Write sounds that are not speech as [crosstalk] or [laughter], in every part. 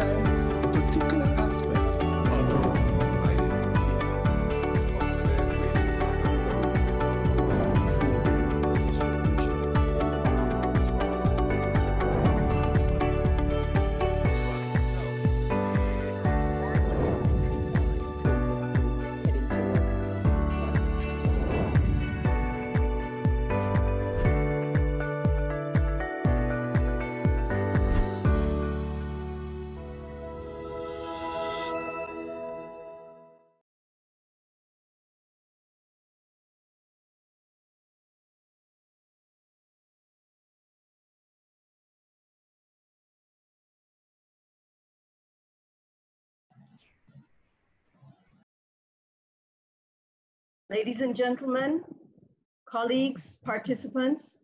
emphasize Ladies and gentlemen, colleagues, participants,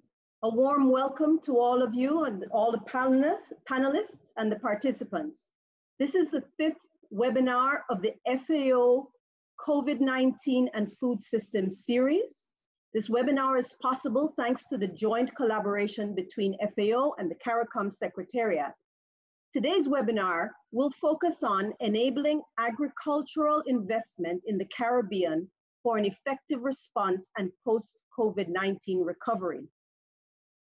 a warm welcome to all of you and all the panelists, and the participants. This is the fifth webinar of the FAO COVID-19 and Food Systems series. This webinar is possible thanks to the joint collaboration between FAO and the CARICOM Secretariat. Today's webinar will focus on enabling agricultural investment in the Caribbean for an effective response and post-COVID-19 recovery.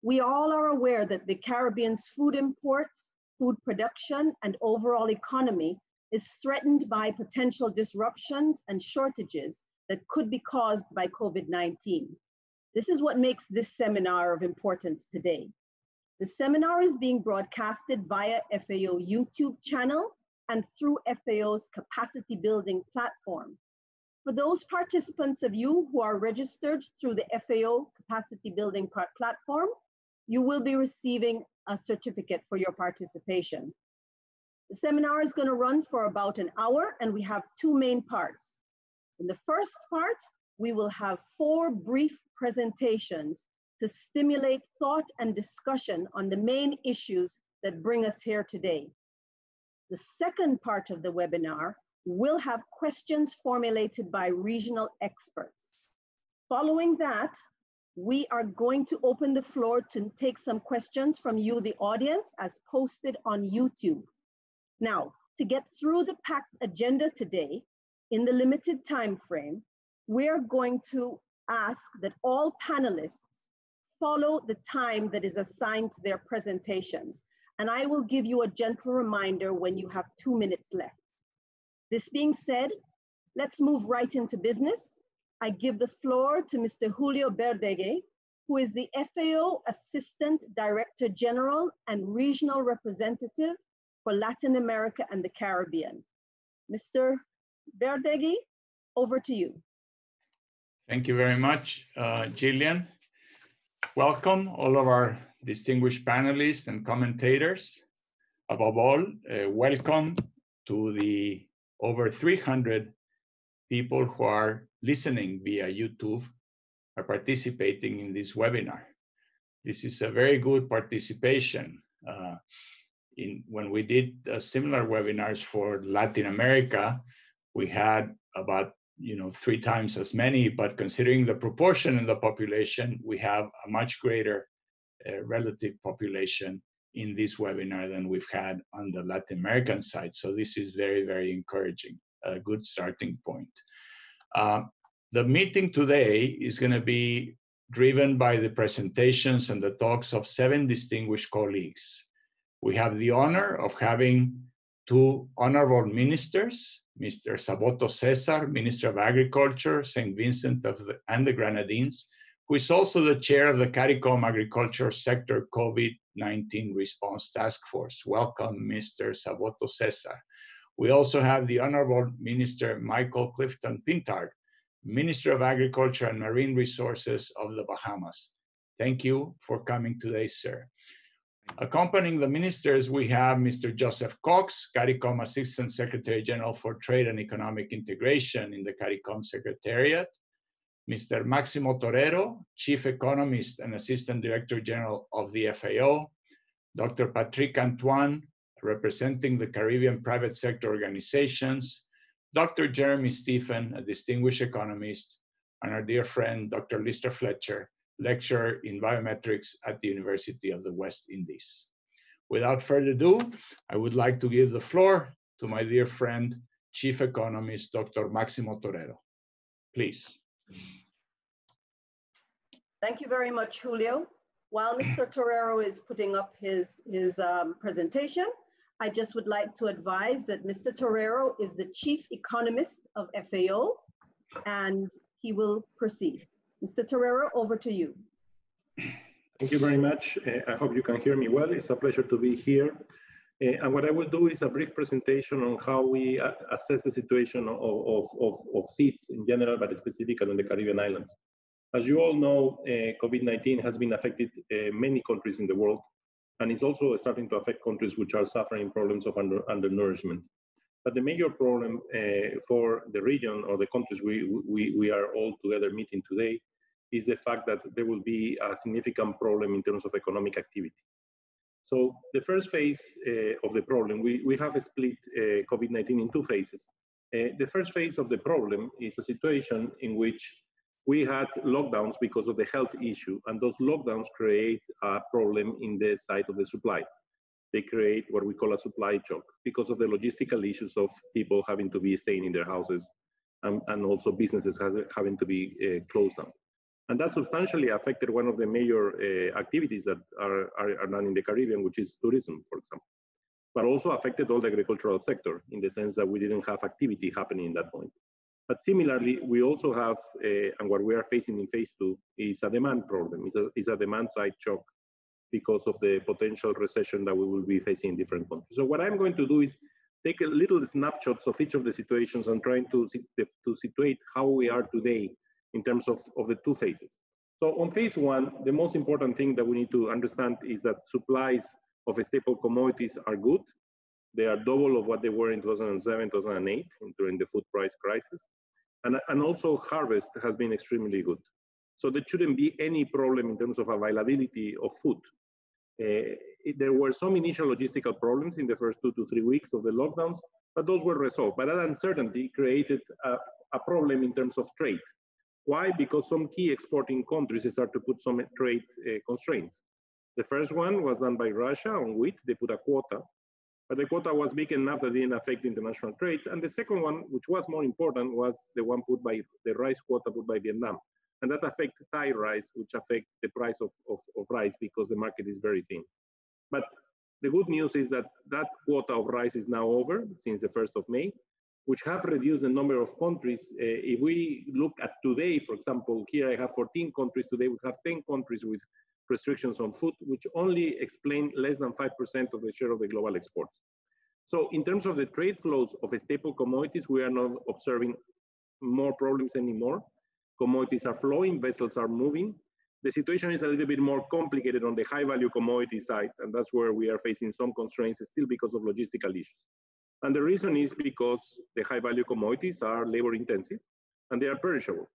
We all are aware that the Caribbean's food imports, food production, and overall economy is threatened by potential disruptions and shortages that could be caused by COVID-19. This is what makes this seminar of importance today. The seminar is being broadcasted via FAO YouTube channel and through FAO's capacity building platform. For those participants of you who are registered through the FAO capacity building platform, you will be receiving a certificate for your participation. The seminar is going to run for about an hour and we have two main parts. In the first part, we will have four brief presentations to stimulate thought and discussion on the main issues that bring us here today. The second part of the webinar will have questions formulated by regional experts. Following that, we are going to open the floor to take some questions from you, the audience, as posted on YouTube. Now, to get through the packed agenda today, in the limited time frame, we're going to ask that all panelists follow the time that is assigned to their presentations. And I will give you a gentle reminder when you have two minutes left. This being said, let's move right into business. I give the floor to Mr. Julio Berdegué, who is the FAO Assistant Director General and Regional Representative for Latin America and the Caribbean. Mr. Berdegué, over to you. Thank you very much, uh, Gillian. Welcome all of our distinguished panelists and commentators. Above all, uh, welcome to the over 300 people who are listening via YouTube are participating in this webinar. This is a very good participation. Uh, in when we did uh, similar webinars for Latin America, we had about you know three times as many, but considering the proportion in the population, we have a much greater uh, relative population in this webinar than we've had on the Latin American side. So this is very, very encouraging, a good starting point. Uh, the meeting today is going to be driven by the presentations and the talks of seven distinguished colleagues. We have the honor of having two honorable ministers, Mr. Saboto Caesar, Minister of Agriculture, St. Vincent of the, and the Grenadines, who is also the chair of the CARICOM Agriculture Sector COVID-19 Response Task Force. Welcome, Mr. Saboto Caesar. We also have the Honorable Minister Michael Clifton Pintard, Minister of Agriculture and Marine Resources of the Bahamas. Thank you for coming today, sir. Accompanying the ministers, we have Mr. Joseph Cox, CARICOM Assistant Secretary General for Trade and Economic Integration in the CARICOM Secretariat, Mr. Maximo Torero, Chief Economist and Assistant Director General of the FAO, Dr. Patrick Antoine, representing the Caribbean private sector organizations, Dr. Jeremy Stephen, a distinguished economist, and our dear friend, Dr. Lystra Fletcher, lecturer in biometrics at the University of the West Indies. without further ado, I would like to give the floor to my dear friend, Chief Economist, Dr. Maximo Torero. Please. Thank you very much, Julio. While Mr. Torero is putting up his, his um, presentation, I just would like to advise that Mr. Torero is the chief economist of FAO and he will proceed. Mr. Torero, over to you. Thank you very much. Uh, I hope you can hear me well. It's a pleasure to be here. Uh, and what I will do is a brief presentation on how we uh, assess the situation of, of, of, of, SIDS in general, but specifically on the Caribbean islands. As you all know, uh, COVID-19 has been affected many countries in the world, and it's also starting to affect countries which are suffering problems of under, undernourishment. But the major problem uh, for the region or the countries we, we, we are all together meeting today is the fact that there will be a significant problem in terms of economic activity. So the first phase uh, of the problem, we, we have split uh, COVID-19 in two phases. Uh, the first phase of the problem is a situation in which we had lockdowns because of the health issue, and those lockdowns create a problem in the side of the supply. They create what we call a supply shock because of the logistical issues of people having to be staying in their houses and, and also businesses has, having to be uh, closed down. And that substantially affected one of the major uh, activities that are, are, are, done in the Caribbean, which is tourism, for example. But also affected all the agricultural sector in the sense that we didn't have activity happening in that point. But similarly, we also have, uh, and what we are facing in phase two is a demand problem, is a, is a demand side shock because of the potential recession that we will be facing in different countries. So what I'm going to do is take a little snapshots of each of the situations and trying to, to situate how we are today in terms of, of the two phases. So on phase one, the most important thing that we need to understand is that supplies of staple commodities are good. They are double of what they were in 2007, 2008 during the food price crisis. And, and also harvest has been extremely good. So there shouldn't be any problem in terms of availability of food. Uh, there were some initial logistical problems in the first two to three weeks of the lockdowns, but those were resolved. But that uncertainty created a, a problem in terms of trade. Why? Because some key exporting countries start to put some trade uh, constraints. The first one was done by Russia on wheat. They put a quota, but the quota was big enough that didn't affect international trade. And the second one, which was more important, was the one put by the rice quota put by Vietnam. And that affects Thai rice, which affects the price of, of, of rice because the market is very thin. But the good news is that that quota of rice is now over since the 1st of May which have reduced the number of countries. Uh, if we look at today, for example, here I have 14 countries today, we have 10 countries with restrictions on food, which only explain less than 5% of the share of the global exports. So in terms of the trade flows of staple commodities, we are not observing more problems anymore. Commodities are flowing, vessels are moving. The situation is a little bit more complicated on the high value commodity side, and that's where we are facing some constraints still because of logistical issues. And the reason is because the high value commodities are labor intensive and they are perishable.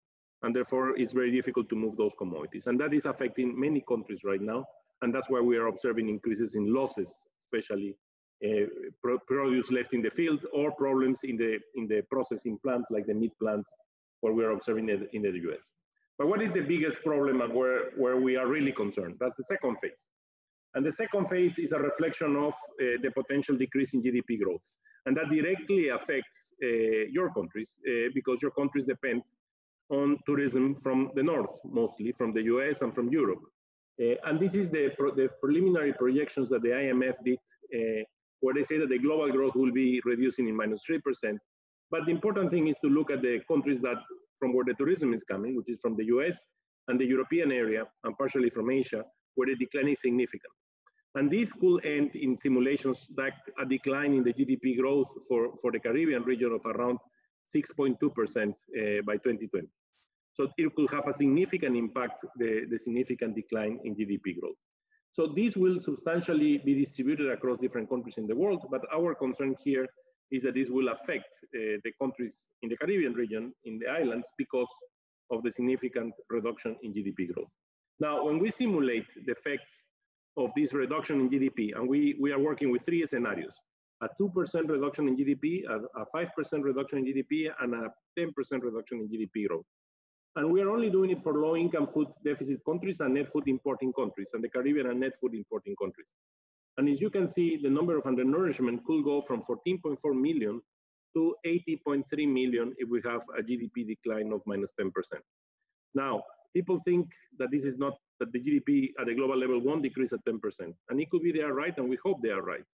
And therefore, it's very difficult to move those commodities. And that is affecting many countries right now. And that's why we are observing increases in losses, especially uh, pro produce left in the field or problems in the, in the processing plants like the meat plants where we are observing it in the US. But what is the biggest problem and where, where we are really concerned? That's the second phase. And the second phase is a reflection of uh, the potential decrease in GDP growth. And that directly affects uh, your countries uh, because your countries depend on tourism from the north, mostly from the US and from Europe. Uh, and this is the, pro the, preliminary projections that the IMF did, uh, where they say that the global growth will be reducing in minus 3%. But the important thing is to look at the countries that from where the tourism is coming, which is from the US and the European area, and partially from Asia, where the decline is significant. And this could end in simulations that a decline in the GDP growth for, for the Caribbean region of around 6.2% uh, by 2020. So it could have a significant impact, the, the significant decline in GDP growth. So this will substantially be distributed across different countries in the world, but our concern here is that this will affect uh, the countries in the Caribbean region, in the islands, because of the significant reduction in GDP growth. Now, when we simulate the effects of this reduction in GDP. And we, we are working with three scenarios, a 2% reduction in GDP, a 5% reduction in GDP, and a 10% reduction in GDP growth. And we are only doing it for low income food deficit countries and net food importing countries, and the Caribbean and net food importing countries. And as you can see, the number of undernourishment could go from 14.4 million to 80.3 million if we have a GDP decline of minus 10%. Now, people think that this is not, that the GDP at the global level won't decrease at 10%. And it could be they are right, and we hope they are right.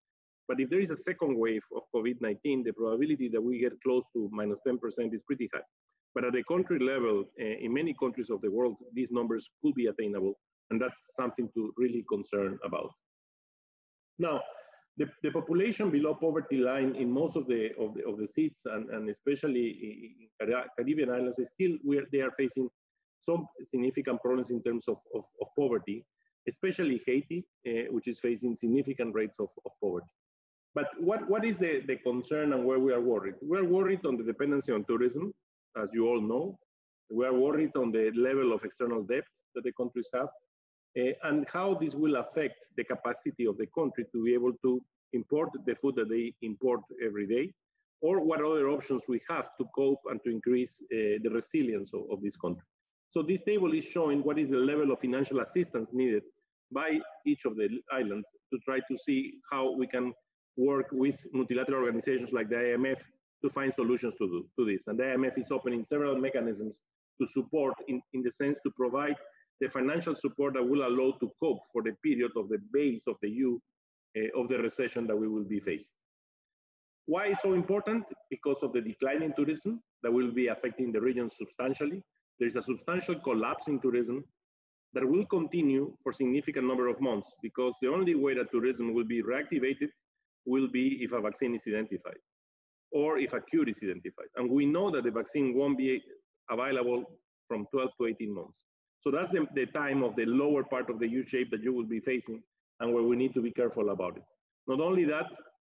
But if there is a second wave of COVID-19, the probability that we get close to minus 10% is pretty high. But at the country level, uh, in many countries of the world, these numbers could be attainable, and that's something to really concern about. Now, the, the population below poverty line in most of the of the, of the SIDS and, and especially in Caribbean islands is still where they are facing some significant problems in terms of, of, of poverty, especially Haiti, uh, which is facing significant rates of, of poverty. But what, what is the, the concern and where we are worried? We are worried on the dependency on tourism, as you all know. We are worried on the level of external debt that the countries have uh, and how this will affect the capacity of the country to be able to import the food that they import every day, or what other options we have to cope and to increase uh, the resilience of, of this country. So this table is showing what is the level of financial assistance needed by each of the islands to try to see how we can work with multilateral organizations like the IMF to find solutions to, do, to this. And the IMF is opening several mechanisms to support in, in the sense to provide the financial support that will allow to cope for the period of the base of the U uh, of the recession that we will be facing. Why is so important? Because of the decline in tourism that will be affecting the region substantially. There's a substantial collapse in tourism that will continue for a significant number of months because the only way that tourism will be reactivated will be if a vaccine is identified or if a cure is identified. And we know that the vaccine won't be available from 12 to 18 months. So that's the, the time of the lower part of the U shape that you will be facing and where we need to be careful about it. Not only that,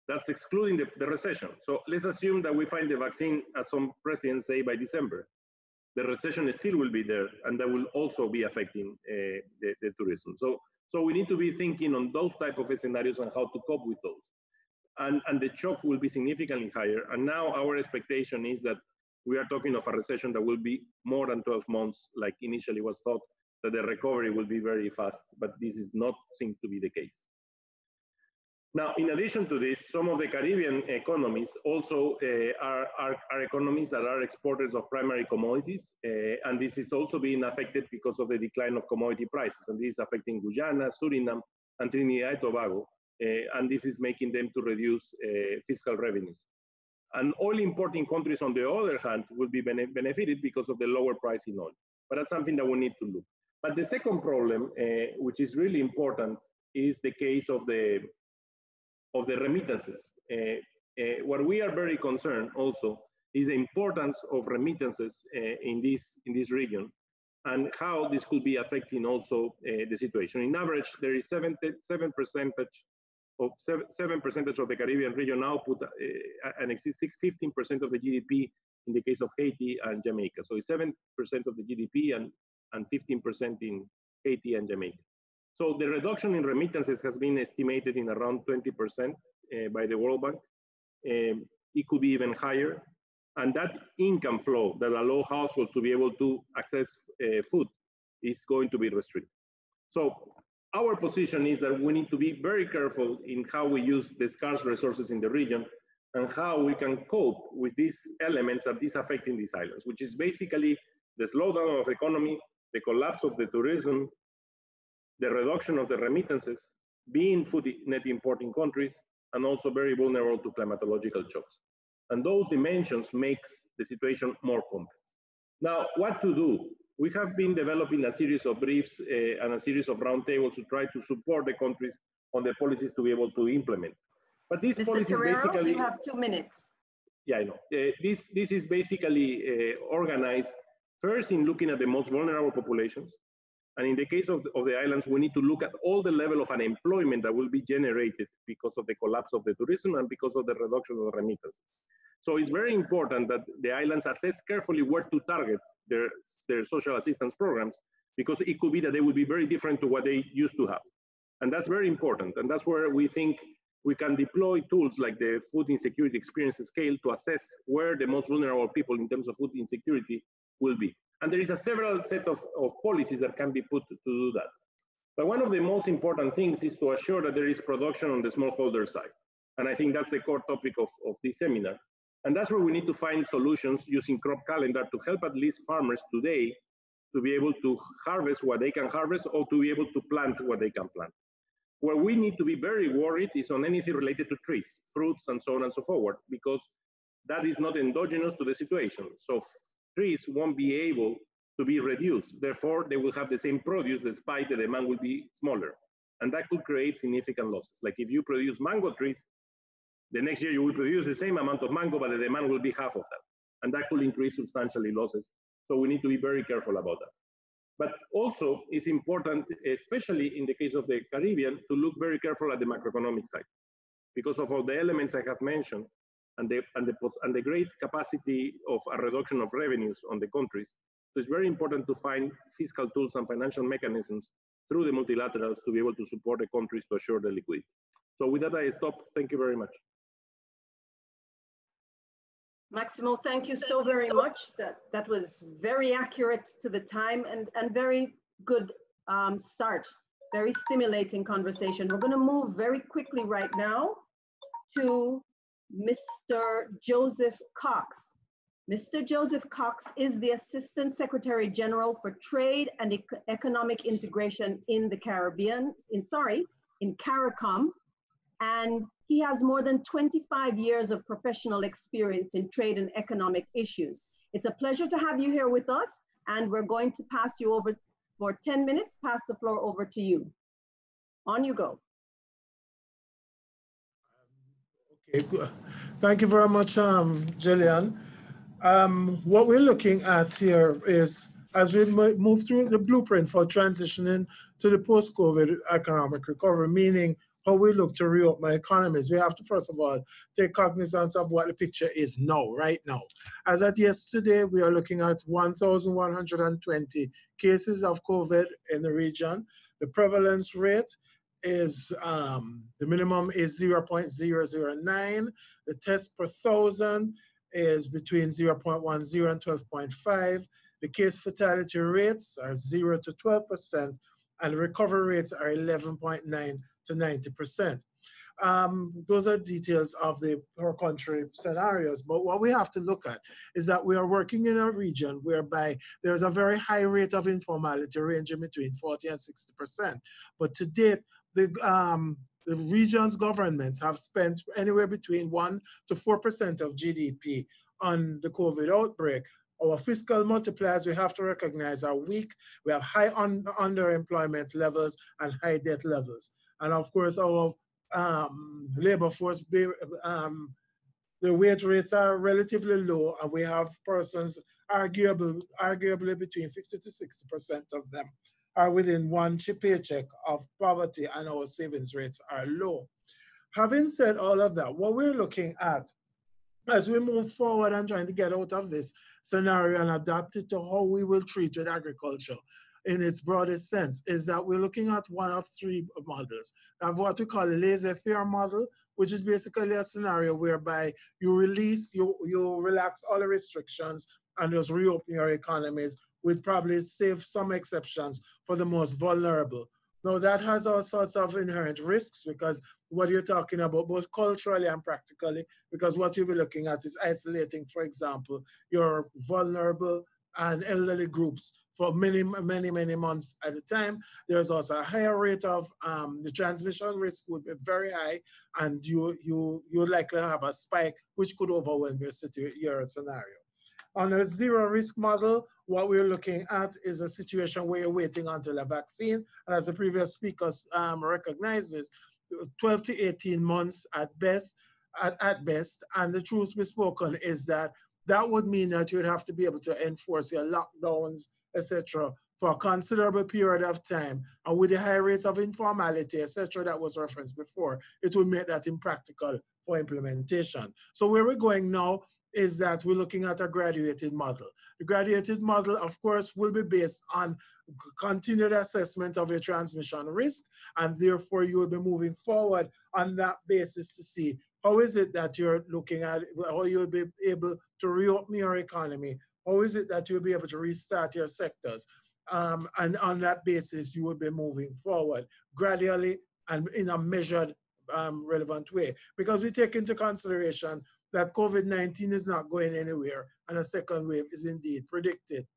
that's excluding the, the recession. So let's assume that we find the vaccine, as some presidents say, by December. The recession still will be there, and that will also be affecting uh, the, the tourism. So, so we need to be thinking on those type of scenarios and how to cope with those. And, and the shock will be significantly higher. And now our expectation is that we are talking of a recession that will be more than 12 months, like initially was thought, that the recovery will be very fast, but this is not seems to be the case. Now, in addition to this, some of the Caribbean economies also uh, are, are, are, economies that are exporters of primary commodities, uh, and this is also being affected because of the decline of commodity prices, and this is affecting Guyana, Suriname, and Trinidad and Tobago, uh, and this is making them to reduce fiscal revenues. And oil importing countries, on the other hand, will be bene benefited because of the lower price in oil. But that's something that we need to look. But the second problem, which is really important, is the case of the of the remittances. Uh, uh, what we are very concerned also is the importance of remittances in this in this region and how this could be affecting also uh, the situation. In average, there is 77 percentage of seven percentage of the Caribbean region output uh, and exists 15 percent of the GDP in the case of Haiti and Jamaica. So it's seven percent of the GDP and and 15 percent in Haiti and Jamaica. So the reduction in remittances has been estimated in around 20 percent uh, by the World Bank. Um, it could be even higher. And that income flow that allow households to be able to access uh, food is going to be restricted. So our position is that we need to be very careful in how we use the scarce resources in the region and how we can cope with these elements that is affecting these islands, which is basically the slowdown of the economy, the collapse of the tourism, the reduction of the remittances, being food net importing countries, and also very vulnerable to climatological shocks. And those dimensions makes the situation more complex. Now, what to do? we have been developing a series of briefs uh, and a series of roundtables to try to support the countries on the policies to be able to implement. But these Mr. policies Torero, basically. you have two minutes. Yeah, I know. Uh, this, this is basically uh, organized first in looking at the most vulnerable populations. And in the case of the, of the islands, we need to look at all the level of unemployment that will be generated because of the collapse of the tourism and because of the reduction of the remittances. So it's very important that the islands assess carefully where to target their, their social assistance programs because it could be that they will be very different to what they used to have. And that's very important. And that's where we think we can deploy tools like the food insecurity experience scale to assess where the most vulnerable people in terms of food insecurity will be. And there is a several set of, of policies that can be put to do that. But one of the most important things is to assure that there is production on the smallholder side. And I think that's the core topic of, of this seminar. And that's where we need to find solutions using crop calendar to help at least farmers today to be able to harvest what they can harvest or to be able to plant what they can plant. Where we need to be very worried is on anything related to trees, fruits, and so on and so forth, because that is not endogenous to the situation. So trees won't be able to be reduced. Therefore, they will have the same produce despite the demand will be smaller. And that could create significant losses. Like if you produce mango trees, the next year you will produce the same amount of mango, but the demand will be half of that. And that could increase substantially losses. So we need to be very careful about that. But also it's important, especially in the case of the Caribbean, to look very careful at the macroeconomic side. Because of all the elements I have mentioned, and the, and the, and the great capacity of a reduction of revenues on the countries, so it's very important to find fiscal tools and financial mechanisms through the multilaterals to be able to support the countries to assure the liquidity. So with that, I stop. Thank you very much. Maximo, thank you so very much. That, that was very accurate to the time and, and very good um, start, very stimulating conversation. We're gonna move very quickly right now to Mr. Joseph Cox. Mr. Joseph Cox is the Assistant Secretary General for Trade and e Economic Integration in the Caribbean, in sorry, in CARICOM, and he has more than 25 years of professional experience in trade and economic issues. It's a pleasure to have you here with us, and we're going to pass you over for 10 minutes, pass the floor over to you. On you go. Okay, thank you very much, um, Jillian. Um, what we're looking at here is as we move through the blueprint for transitioning to the post-COVID economic recovery, meaning how we look to reopen economies, we have to first of all take cognizance of what the picture is now, right now. As at yesterday, we are looking at 1,120 cases of COVID in the region. The prevalence rate is um, the minimum is 0.009. The test per thousand is between 0.10 and 12.5. The case fatality rates are 0 to 12%, and recovery rates are 11.9 to 90%. Um, those are details of the per country scenarios. But what we have to look at is that we are working in a region whereby there's a very high rate of informality ranging between 40 and 60%. But to date, the um, the region's governments have spent anywhere between 1% to 4% of GDP on the COVID outbreak. Our fiscal multipliers, we have to recognize, are weak. We have high un underemployment levels and high debt levels. And of course, our um, labor force, um, the wage rates are relatively low, and we have persons arguably, arguably between 50 to 60% of them are within one paycheck of poverty and our savings rates are low. Having said all of that, what we're looking at as we move forward and trying to get out of this scenario and adapt it to how we will treat with agriculture in its broadest sense is that we're looking at one of three models. We have what we call a laissez-faire model, which is basically a scenario whereby you release, you, you relax all the restrictions and just reopen your economies we'd probably save some exceptions for the most vulnerable. Now that has all sorts of inherent risks because what you're talking about both culturally and practically, because what you'll be looking at is isolating, for example, your vulnerable and elderly groups for many, many, many months at a time. There's also a higher rate of um, the transmission risk would be very high, and you you you likely have a spike which could overwhelm your, your scenario. On a zero risk model, what we're looking at is a situation where you're waiting until a vaccine. And as the previous speakers um, recognizes, 12 to 18 months at best, at, at best. And the truth be spoken is that that would mean that you'd have to be able to enforce your lockdowns, etc., for a considerable period of time. And with the high rates of informality, etc., that was referenced before, it would make that impractical for implementation. So where we're going now is that we're looking at a graduated model. The graduated model, of course, will be based on continued assessment of your transmission risk, and therefore you will be moving forward on that basis to see how is it that you're looking at, how you'll be able to reopen your economy, how is it that you'll be able to restart your sectors, um, and on that basis, you will be moving forward gradually and in a measured, um, relevant way. Because we take into consideration that COVID-19 is not going anywhere and a second wave is indeed predicted.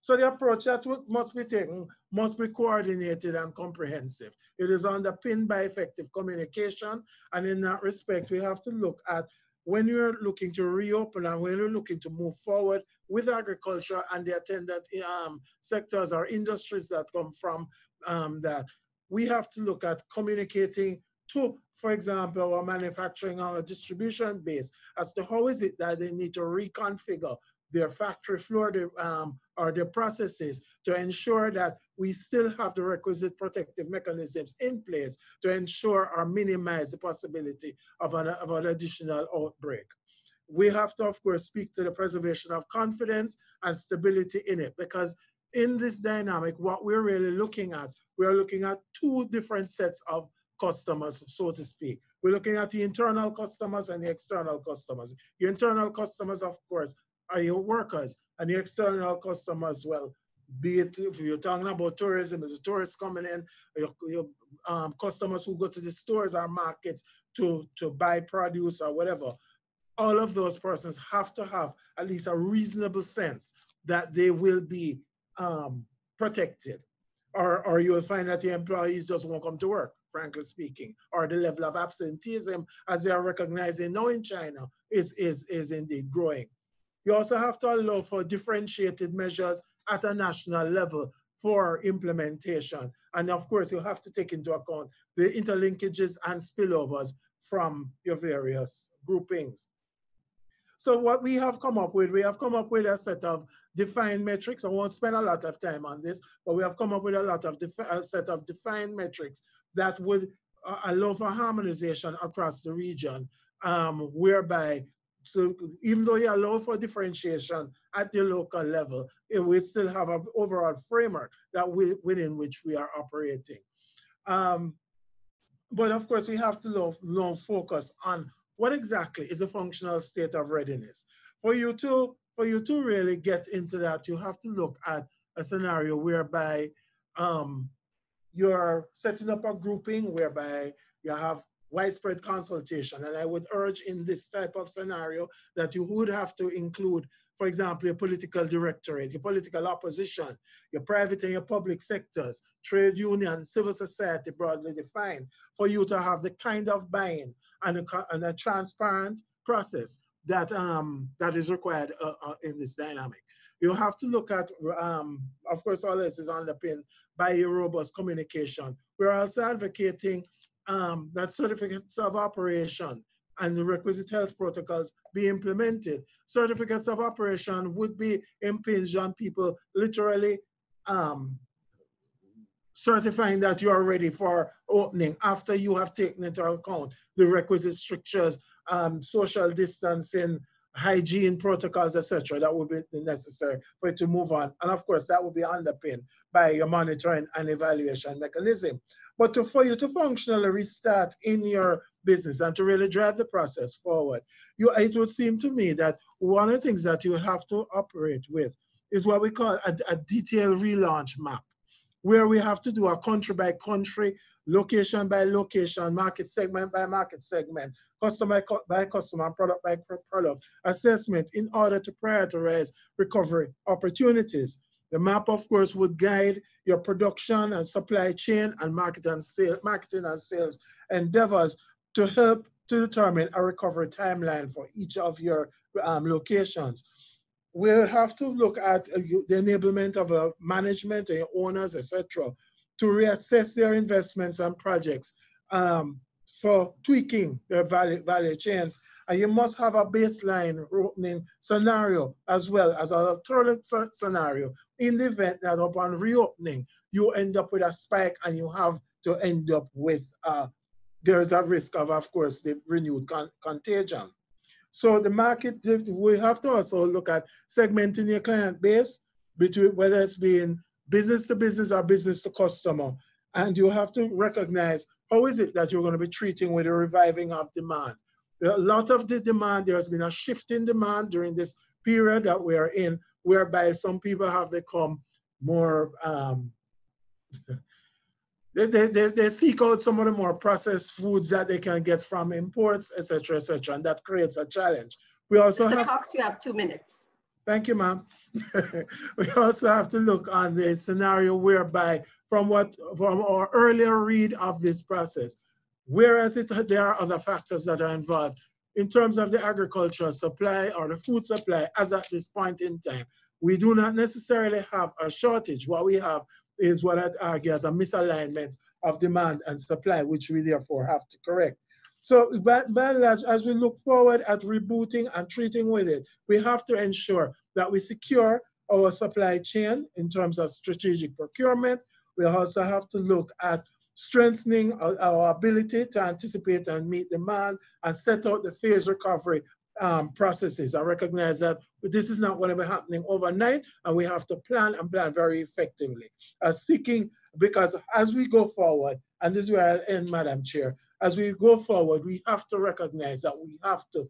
So the approach that must be taken must be coordinated and comprehensive. It is underpinned by effective communication. And in that respect, we have to look at when you're looking to reopen and when you're looking to move forward with agriculture and the attendant um, sectors or industries that come from um, that, we have to look at communicating to, for example, our manufacturing or distribution base as to how is it that they need to reconfigure their factory floor their, um, or their processes to ensure that we still have the requisite protective mechanisms in place to ensure or minimize the possibility of an, of an additional outbreak. We have to, of course, speak to the preservation of confidence and stability in it because in this dynamic, what we're really looking at, we're looking at two different sets of customers, so to speak. We're looking at the internal customers and the external customers. Your internal customers, of course, are your workers and the external customers, well, be it if you're talking about tourism, there's a tourist coming in, your, your um, customers who go to the stores or markets to, to buy produce or whatever, all of those persons have to have at least a reasonable sense that they will be um, protected. Or, or you will find that the employees just won't come to work, frankly speaking, or the level of absenteeism, as they are recognizing now in China, is, is, is indeed growing. You also have to allow for differentiated measures at a national level for implementation. And of course, you have to take into account the interlinkages and spillovers from your various groupings. So what we have come up with, we have come up with a set of defined metrics. I won't spend a lot of time on this, but we have come up with a lot of a set of defined metrics that would uh, allow for harmonization across the region, um, whereby so even though you allow for differentiation at the local level, it still have an overall framework that we, within which we are operating. Um, but of course, we have to now focus on what exactly is a functional state of readiness. For you to, for you to really get into that, you have to look at a scenario whereby um, you're setting up a grouping whereby you have widespread consultation. And I would urge in this type of scenario that you would have to include, for example, your political directorate, your political opposition, your private and your public sectors, trade union, civil society broadly defined, for you to have the kind of buy-in and a, and a transparent process that um, that is required uh, uh, in this dynamic. You have to look at, um, of course, all this is underpinned by a robust communication. We're also advocating um, that certificates of operation and the requisite health protocols be implemented. Certificates of operation would be impinged on people literally um, certifying that you are ready for opening after you have taken into account the requisite strictures, um, social distancing, hygiene protocols, etc. That would be necessary for it to move on. And of course, that will be underpinned by your monitoring and evaluation mechanism. But to, for you to functionally restart in your business and to really drive the process forward, you, it would seem to me that one of the things that you have to operate with is what we call a, a detailed relaunch map, where we have to do a country by country, location by location, market segment by market segment, customer by customer, product by product assessment in order to prioritize recovery opportunities. The map, of course, would guide your production and supply chain and market and sale, marketing and sales endeavors to help to determine a recovery timeline for each of your um, locations. We'll have to look at uh, the enablement of uh, management and owners, etc., to reassess their investments and projects um, for tweaking their value, value chains and you must have a baseline opening scenario as well as an alternate scenario in the event that upon reopening, you end up with a spike and you have to end up with, uh, there's a risk of, of course, the renewed con contagion. So the market, we have to also look at segmenting your client base between whether it's being business to business or business to customer. And you have to recognize how is it that you're going to be treating with the reviving of demand a lot of the demand, there has been a shift in demand during this period that we are in, whereby some people have become more, um, they, they, they, they seek out some of the more processed foods that they can get from imports, etc., etc., and that creates a challenge. We also Mr. have, Cox, you have two minutes. thank you, ma'am. [laughs] we also have to look on the scenario whereby, from what from our earlier read of this process, whereas it, there are other factors that are involved in terms of the agricultural supply or the food supply, as at this point in time, we do not necessarily have a shortage. What we have is what I argue as a misalignment of demand and supply, which we therefore have to correct. So by, by and large, as we look forward at rebooting and treating with it, we have to ensure that we secure our supply chain in terms of strategic procurement. We also have to look at strengthening our, our ability to anticipate and meet demand and set out the phase recovery um, processes. I recognize that this is not going to be happening overnight, and we have to plan and plan very effectively. Uh, seeking, because as we go forward, and this is where I'll end, Madam Chair, as we go forward, we have to recognize that we have to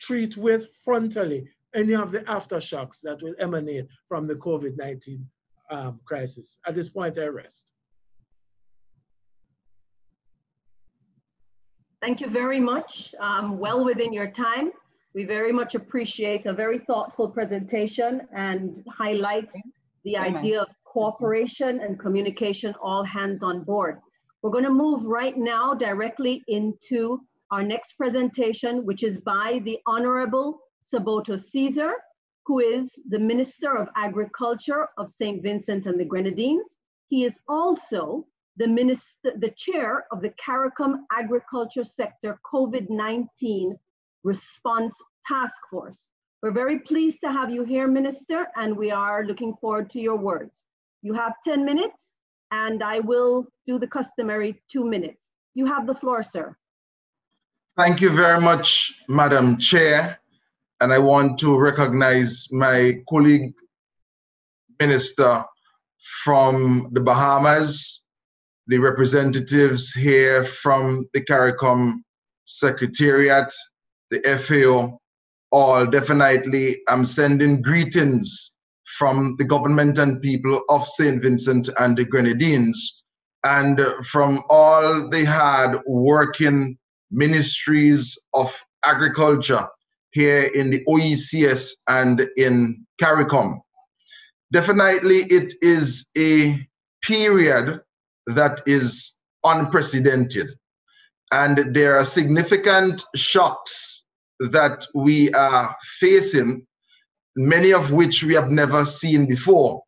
treat with frontally any of the aftershocks that will emanate from the COVID-19 um, crisis. At this point, I rest. Thank you very much. Um, well within your time. We very much appreciate a very thoughtful presentation and highlight the idea of cooperation and communication, all hands on board. We're going to move right now directly into our next presentation, which is by the Honorable Saboto Caesar, who is the Minister of Agriculture of St. Vincent and the Grenadines. He is also the minister, the chair of the CARICOM Agriculture Sector COVID-19 Response Task Force. We're very pleased to have you here, Minister, and we are looking forward to your words. You have 10 minutes, and I will do the customary two minutes. You have the floor, sir. Thank you very much, Madam Chair. And I want to recognize my colleague minister from the Bahamas, the representatives here from the CARICOM Secretariat, the FAO, all definitely I'm sending greetings from the government and people of St. Vincent and the Grenadines and from all the hard working ministries of agriculture here in the OECS and in CARICOM. Definitely it is a period that is unprecedented. And there are significant shocks that we are facing, many of which we have never seen before.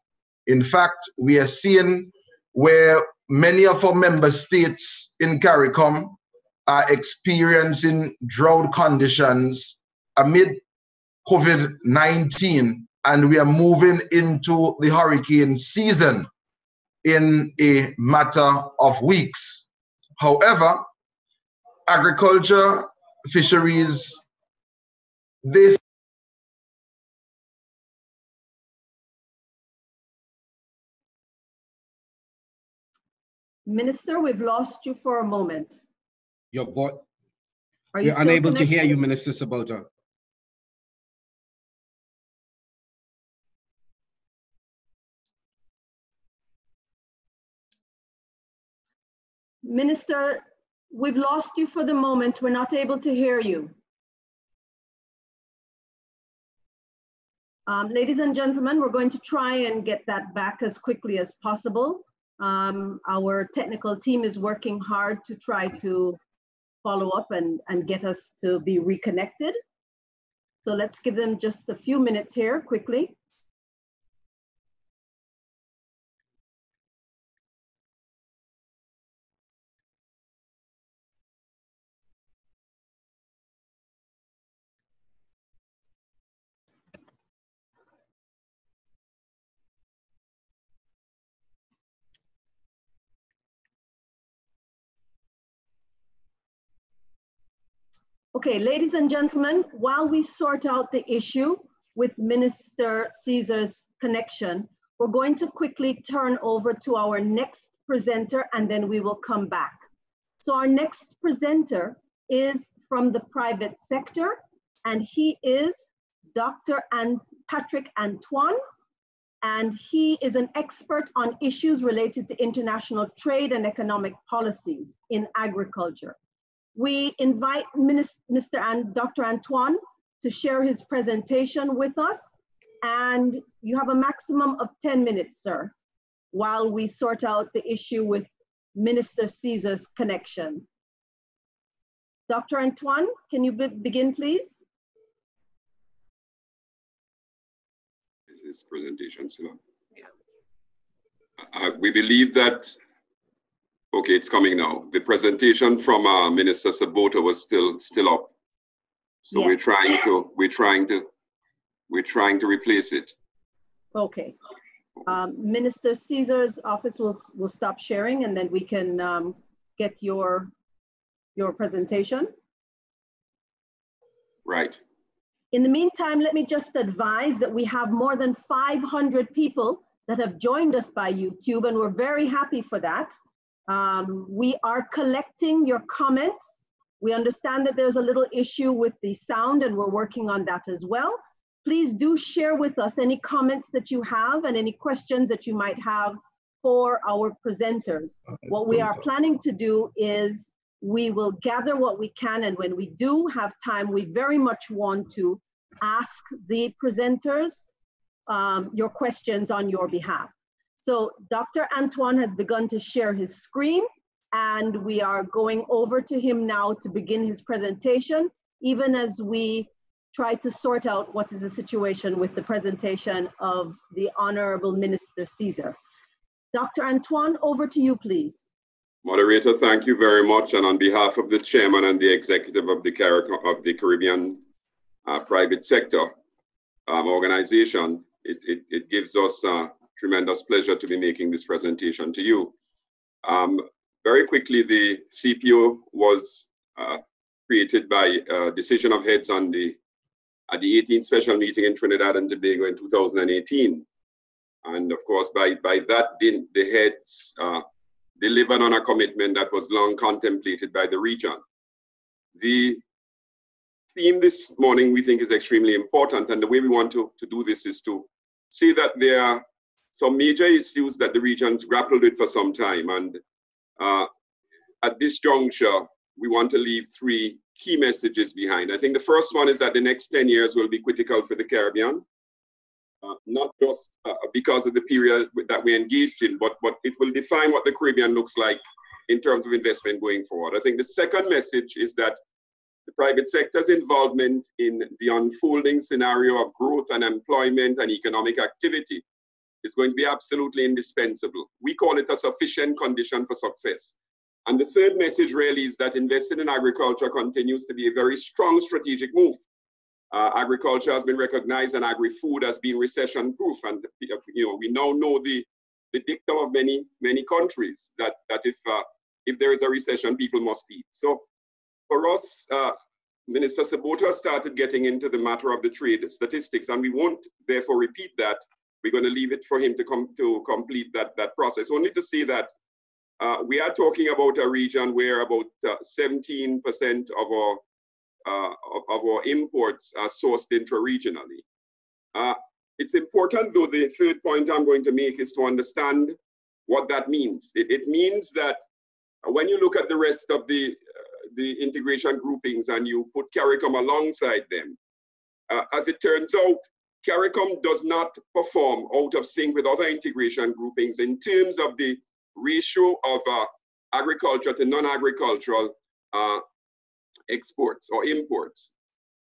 In fact, we are seeing where many of our member states in CARICOM are experiencing drought conditions amid COVID 19, and we are moving into the hurricane season in a matter of weeks. However, agriculture, fisheries, this Minister, we've lost you for a moment. Your voice, Are you we're still unable to hear you, Minister Sabota. Minister, we've lost you for the moment. We're not able to hear you. Um, ladies and gentlemen, we're going to try and get that back as quickly as possible. Um, our technical team is working hard to try to follow up and, and get us to be reconnected. So let's give them just a few minutes here quickly. Okay, ladies and gentlemen, while we sort out the issue with Minister Caesar's connection, we're going to quickly turn over to our next presenter and then we will come back. So our next presenter is from the private sector and he is Dr. An Patrick Antoine, and he is an expert on issues related to international trade and economic policies in agriculture. We invite Mr. and Dr. Antoine to share his presentation with us, and you have a maximum of 10 minutes, sir, while we sort out the issue with Minister Caesar's connection. Dr. Antoine, can you be begin, please? This is presentation, Sila. Yeah. Uh, we believe that, okay, it's coming now. The presentation from uh, Minister Saboto was still still up. So yeah. we're trying to, we're trying to, we're trying to replace it. Okay. Um, Minister Caesar's office will, will stop sharing and then we can um, get your your presentation. Right. In the meantime, let me just advise that we have more than 500 people that have joined us by YouTube, and we're very happy for that. Um, we are collecting your comments. We understand that there's a little issue with the sound, and we're working on that as well. Please do share with us any comments that you have and any questions that you might have for our presenters. What we are planning to do is we will gather what we can, and when we do have time, we very much want to ask the presenters um, your questions on your behalf. So Dr. Antoine has begun to share his screen, and we are going over to him now to begin his presentation, even as we try to sort out what is the situation with the presentation of the Honorable Minister Caesar. Dr. Antoine, over to you, please. Moderator, thank you very much. And on behalf of the chairman and the executive of the, Car of the Caribbean uh, Private Sector um, Organization, it, it, it, gives us uh, tremendous pleasure to be making this presentation to you. Um, very quickly, the CPO was uh, created by a decision of heads on the at the 18th special meeting in Trinidad and Tobago in 2018. And of course, by, by that, the, the heads uh, delivered on a commitment that was long contemplated by the region. The theme this morning we think is extremely important, and the way we want to, to do this is to see that there are some major issues that the region's grappled with for some time. And uh, at this juncture, we want to leave three key messages behind. I think the first one is that the next 10 years will be critical for the Caribbean uh, not just uh, because of the period that we're engaged in, but, but it will define what the Caribbean looks like in terms of investment going forward. I think the second message is that the private sector's involvement in the unfolding scenario of growth and employment and economic activity is going to be absolutely indispensable. We call it a sufficient condition for success. And the third message really is that investing in agriculture continues to be a very strong strategic move uh, agriculture has been recognized and agri-food has been recession-proof. And you know, we now know the, the dictum of many, many countries that, that if, uh, if there is a recession, people must eat. So for us, uh, Minister Saboto started getting into the matter of the trade statistics, and we won't therefore repeat that. We're going to leave it for him to come to complete that, that process. Only to say that uh, we are talking about a region where about 17% uh, of our uh, of, our imports are sourced intra-regionally. Uh, it's important, though, the third point I'm going to make is to understand what that means. It, it means that when you look at the rest of the, uh, the integration groupings and you put CARICOM alongside them, as it turns out, CARICOM does not perform out of sync with other integration groupings in terms of the ratio of uh, agriculture to non-agricultural uh, exports or imports,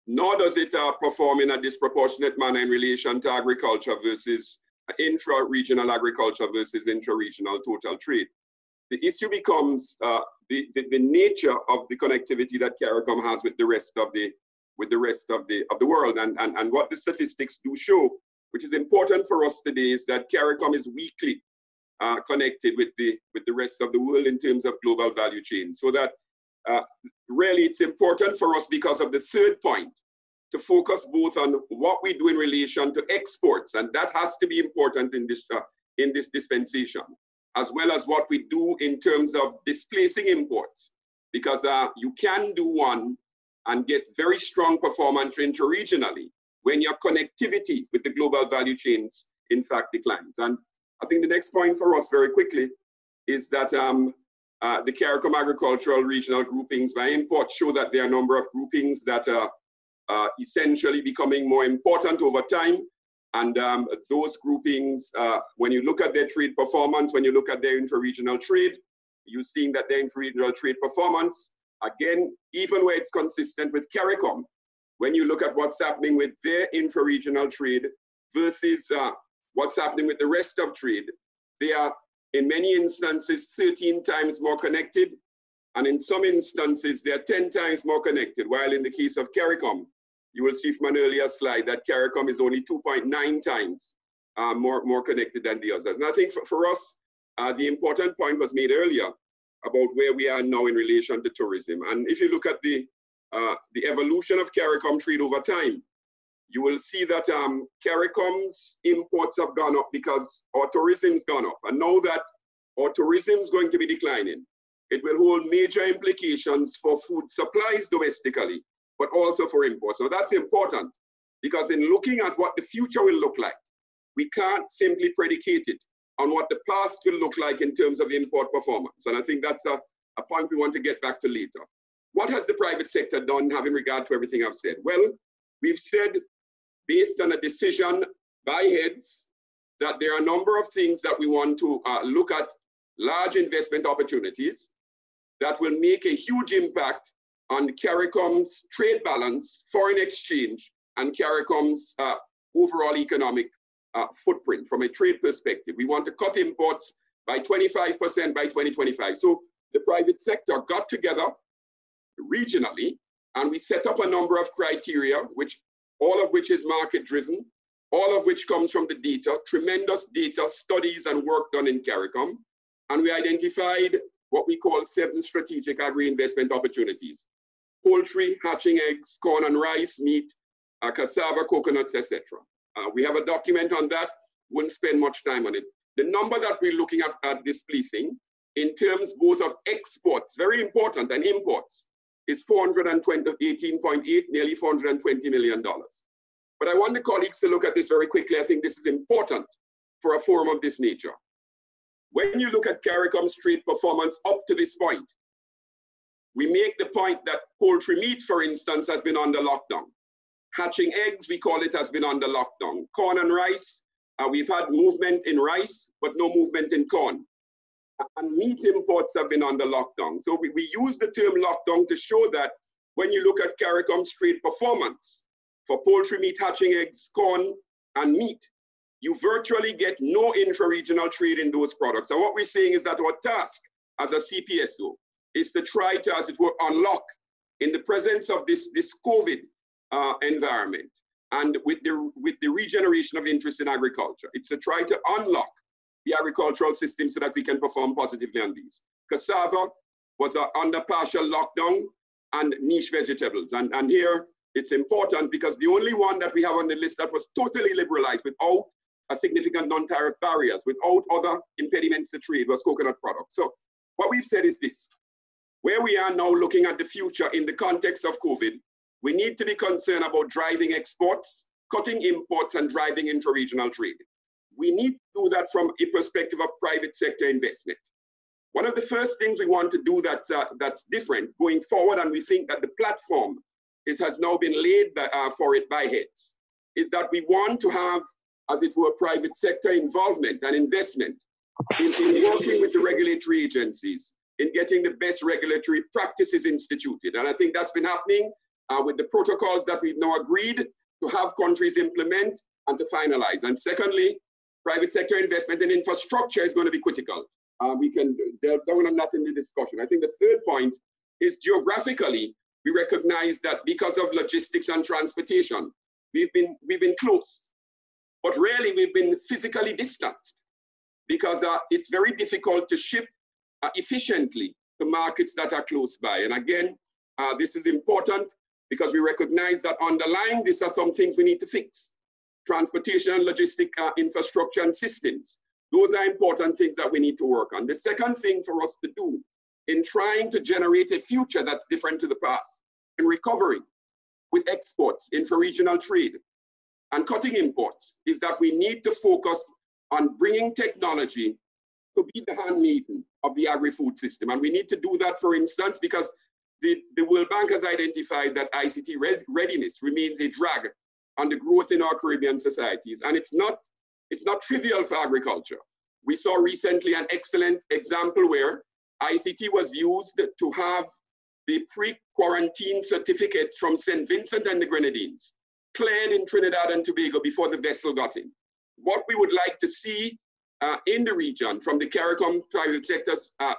nor does it uh, perform in a disproportionate manner in relation to agriculture versus intra-regional agriculture versus intra-regional total trade. The issue becomes uh, the, the, the, nature of the connectivity that CARICOM has with the rest of the with the rest of the of the world and, and, and what the statistics do show, which is important for us today, is that CARICOM is weakly uh, connected with the with the rest of the world in terms of global value chain. So that uh, really, it's important for us because of the third point to focus both on what we do in relation to exports, and that has to be important in this, uh, in this dispensation, as well as what we do in terms of displacing imports, because uh, you can do one and get very strong performance interregionally when your connectivity with the global value chains in fact declines. And I think the next point for us very quickly is that um, uh, the CARICOM agricultural regional groupings by import show that there are a number of groupings that are uh, essentially becoming more important over time. And um, those groupings, uh, when you look at their trade performance, when you look at their intra-regional trade, you're seeing that their intra-regional trade performance, again, even where it's consistent with CARICOM, when you look at what's happening with their intra-regional trade versus uh, what's happening with the rest of trade, they are in many instances 13 times more connected, and in some instances they are 10 times more connected, while in the case of CARICOM, you will see from an earlier slide that CARICOM is only 2.9 times uh, more, more connected than the others. And I think for, for us, uh, the important point was made earlier about where we are now in relation to tourism. And if you look at the, uh, the evolution of CARICOM trade over time, you will see that um, CARICOM's imports have gone up because our tourism's gone up. And now that our tourism is going to be declining, it will hold major implications for food supplies domestically but also for imports. So that's important because in looking at what the future will look like, we can't simply predicate it on what the past will look like in terms of import performance. And I think that's a, a point we want to get back to later. What has the private sector done having regard to everything I've said? Well, we've said based on a decision by heads that there are a number of things that we want to uh, look at large investment opportunities that will make a huge impact on CARICOM's trade balance, foreign exchange, and CARICOM's uh, overall economic uh, footprint from a trade perspective. We want to cut imports by 25% by 2025. So the private sector got together regionally and we set up a number of criteria, which all of which is market driven, all of which comes from the data, tremendous data, studies and work done in CARICOM. And we identified what we call seven strategic agri-investment opportunities poultry, hatching eggs, corn and rice, meat, uh, cassava, coconuts, etc. Uh, we have a document on that, wouldn't spend much time on it. The number that we're looking at, at displeasing in terms both of exports, very important, and imports, is 418.8, nearly $420 million. But I want the colleagues to look at this very quickly. I think this is important for a forum of this nature. When you look at CARICOM's trade performance up to this point, we make the point that poultry meat, for instance, has been under lockdown. Hatching eggs, we call it, has been under lockdown. Corn and rice, uh, we've had movement in rice, but no movement in corn. And meat imports have been under lockdown. So we, we use the term lockdown to show that when you look at CARICOM's trade performance for poultry meat, hatching eggs, corn, and meat, you virtually get no intra-regional trade in those products. And what we're saying is that our task as a CPSO is to try to, as it were, unlock in the presence of this, this COVID uh, environment and with the, with the regeneration of interest in agriculture. It's to try to unlock the agricultural system so that we can perform positively on these. Cassava was under partial lockdown and niche vegetables. And, and here it's important because the only one that we have on the list that was totally liberalized without a significant non-tariff barriers, without other impediments to trade was coconut products. So what we've said is this, where we are now looking at the future in the context of COVID, we need to be concerned about driving exports, cutting imports, and driving intra-regional trade. We need to do that from a perspective of private sector investment. One of the first things we want to do that's, uh, that's different going forward, and we think that the platform is, has now been laid by, uh, for it by heads, is that we want to have, as it were, private sector involvement and investment in, in working with the regulatory agencies, in getting the best regulatory practices instituted. And I think that's been happening uh, with the protocols that we've now agreed to have countries implement and to finalize. And secondly, private sector investment in infrastructure is going to be critical. Uh, we can delve down on that in the discussion. I think the third point is geographically, we recognize that because of logistics and transportation, we've been, we've been close, but rarely we've been physically distanced because uh, it's very difficult to ship uh, efficiently to markets that are close by. And again, uh, this is important because we recognize that underlying this are some things we need to fix. Transportation and logistic uh, infrastructure and systems. Those are important things that we need to work on. The second thing for us to do in trying to generate a future that's different to the past, in recovery with exports, intra-regional trade, and cutting imports is that we need to focus on bringing technology to be the handmaiden of the agri-food system. And we need to do that, for instance, because the, the World Bank has identified that ICT readiness remains a drag on the growth in our Caribbean societies. And it's not, it's not trivial for agriculture. We saw recently an excellent example where ICT was used to have the pre-quarantine certificates from St. Vincent and the Grenadines cleared in Trinidad and Tobago before the vessel got in. What we would like to see uh, in the region from the CARICOM private sector uh,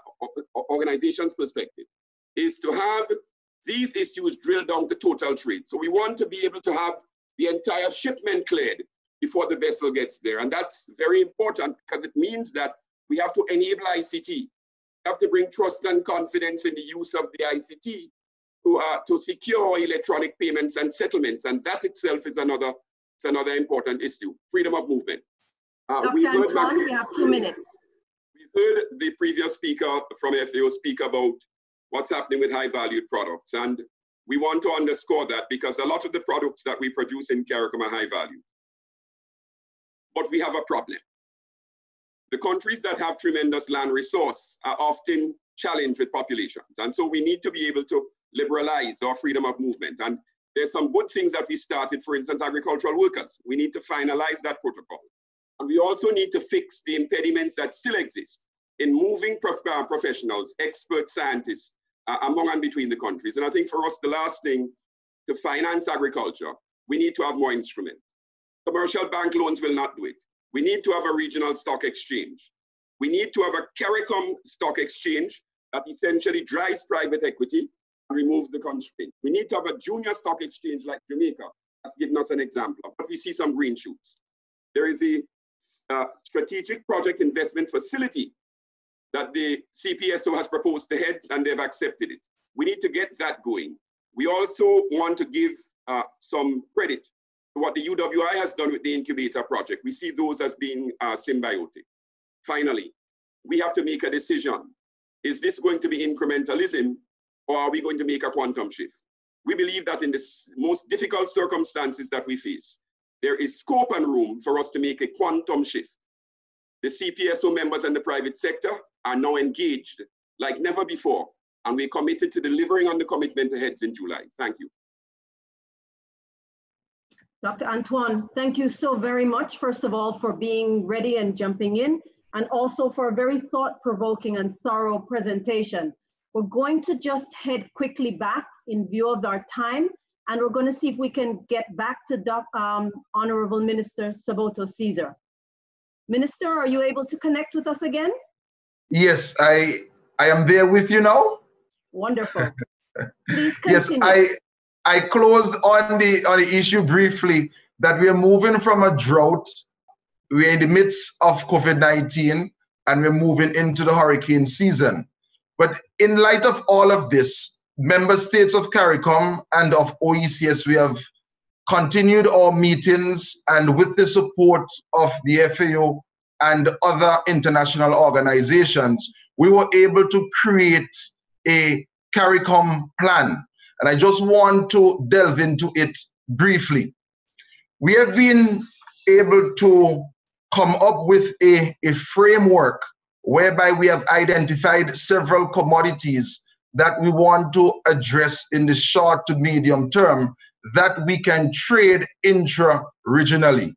organization's perspective is to have these issues drilled down to total trade. So we want to be able to have the entire shipment cleared before the vessel gets there. And that's very important because it means that we have to enable ICT. We have to bring trust and confidence in the use of the ICT to, uh, to secure electronic payments and settlements. And that itself is another, it's another important issue, freedom of movement. Uh, Dr. Antoine, we have two minutes. We've heard the previous speaker from FAO speak about what's happening with high valued products. And we want to underscore that because a lot of the products that we produce in CARICOM are high value. But we have a problem. The countries that have tremendous land resource are often challenged with populations. And so we need to be able to liberalize our freedom of movement. And there's some good things that we started, for instance, agricultural workers. We need to finalize that protocol. And we also need to fix the impediments that still exist in moving prof uh, professionals, expert scientists uh, among and between the countries. And I think for us, the last thing to finance agriculture, we need to have more instruments. Commercial bank loans will not do it. We need to have a regional stock exchange. We need to have a CARICOM stock exchange that essentially drives private equity and removes the constraint. We need to have a junior stock exchange like Jamaica has given us an example, but we see some green shoots. There is a uh, strategic project investment facility that the CPSO has proposed to heads and they've accepted it. We need to get that going. We also want to give uh, some credit to what the UWI has done with the incubator project. We see those as being uh, symbiotic. Finally, we have to make a decision. Is this going to be incrementalism or are we going to make a quantum shift? We believe that in the most difficult circumstances that we face, there is scope and room for us to make a quantum shift. The CPSO members and the private sector are now engaged like never before, and we're committed to delivering on the commitment ahead in July. Thank you. Dr. Antoine, thank you so very much, first of all, for being ready and jumping in, and also for a very thought-provoking and thorough presentation. We're going to just head quickly back in view of our time, and we're going to see if we can get back to Doc, um, Honorable Minister Saboto Caesar. Minister, are you able to connect with us again? Yes, I I am there with you now. Wonderful. [laughs] yes, I I closed on the on the issue briefly that we are moving from a drought. We're in the midst of COVID-19 and we're moving into the hurricane season. But in light of all of this, member states of CARICOM and of OECS, we have continued our meetings and with the support of the FAO and other international organizations, we were able to create a CARICOM plan. And I just want to delve into it briefly. We have been able to come up with a, a framework whereby we have identified several commodities that we want to address in the short to medium term that we can trade intra-regionally.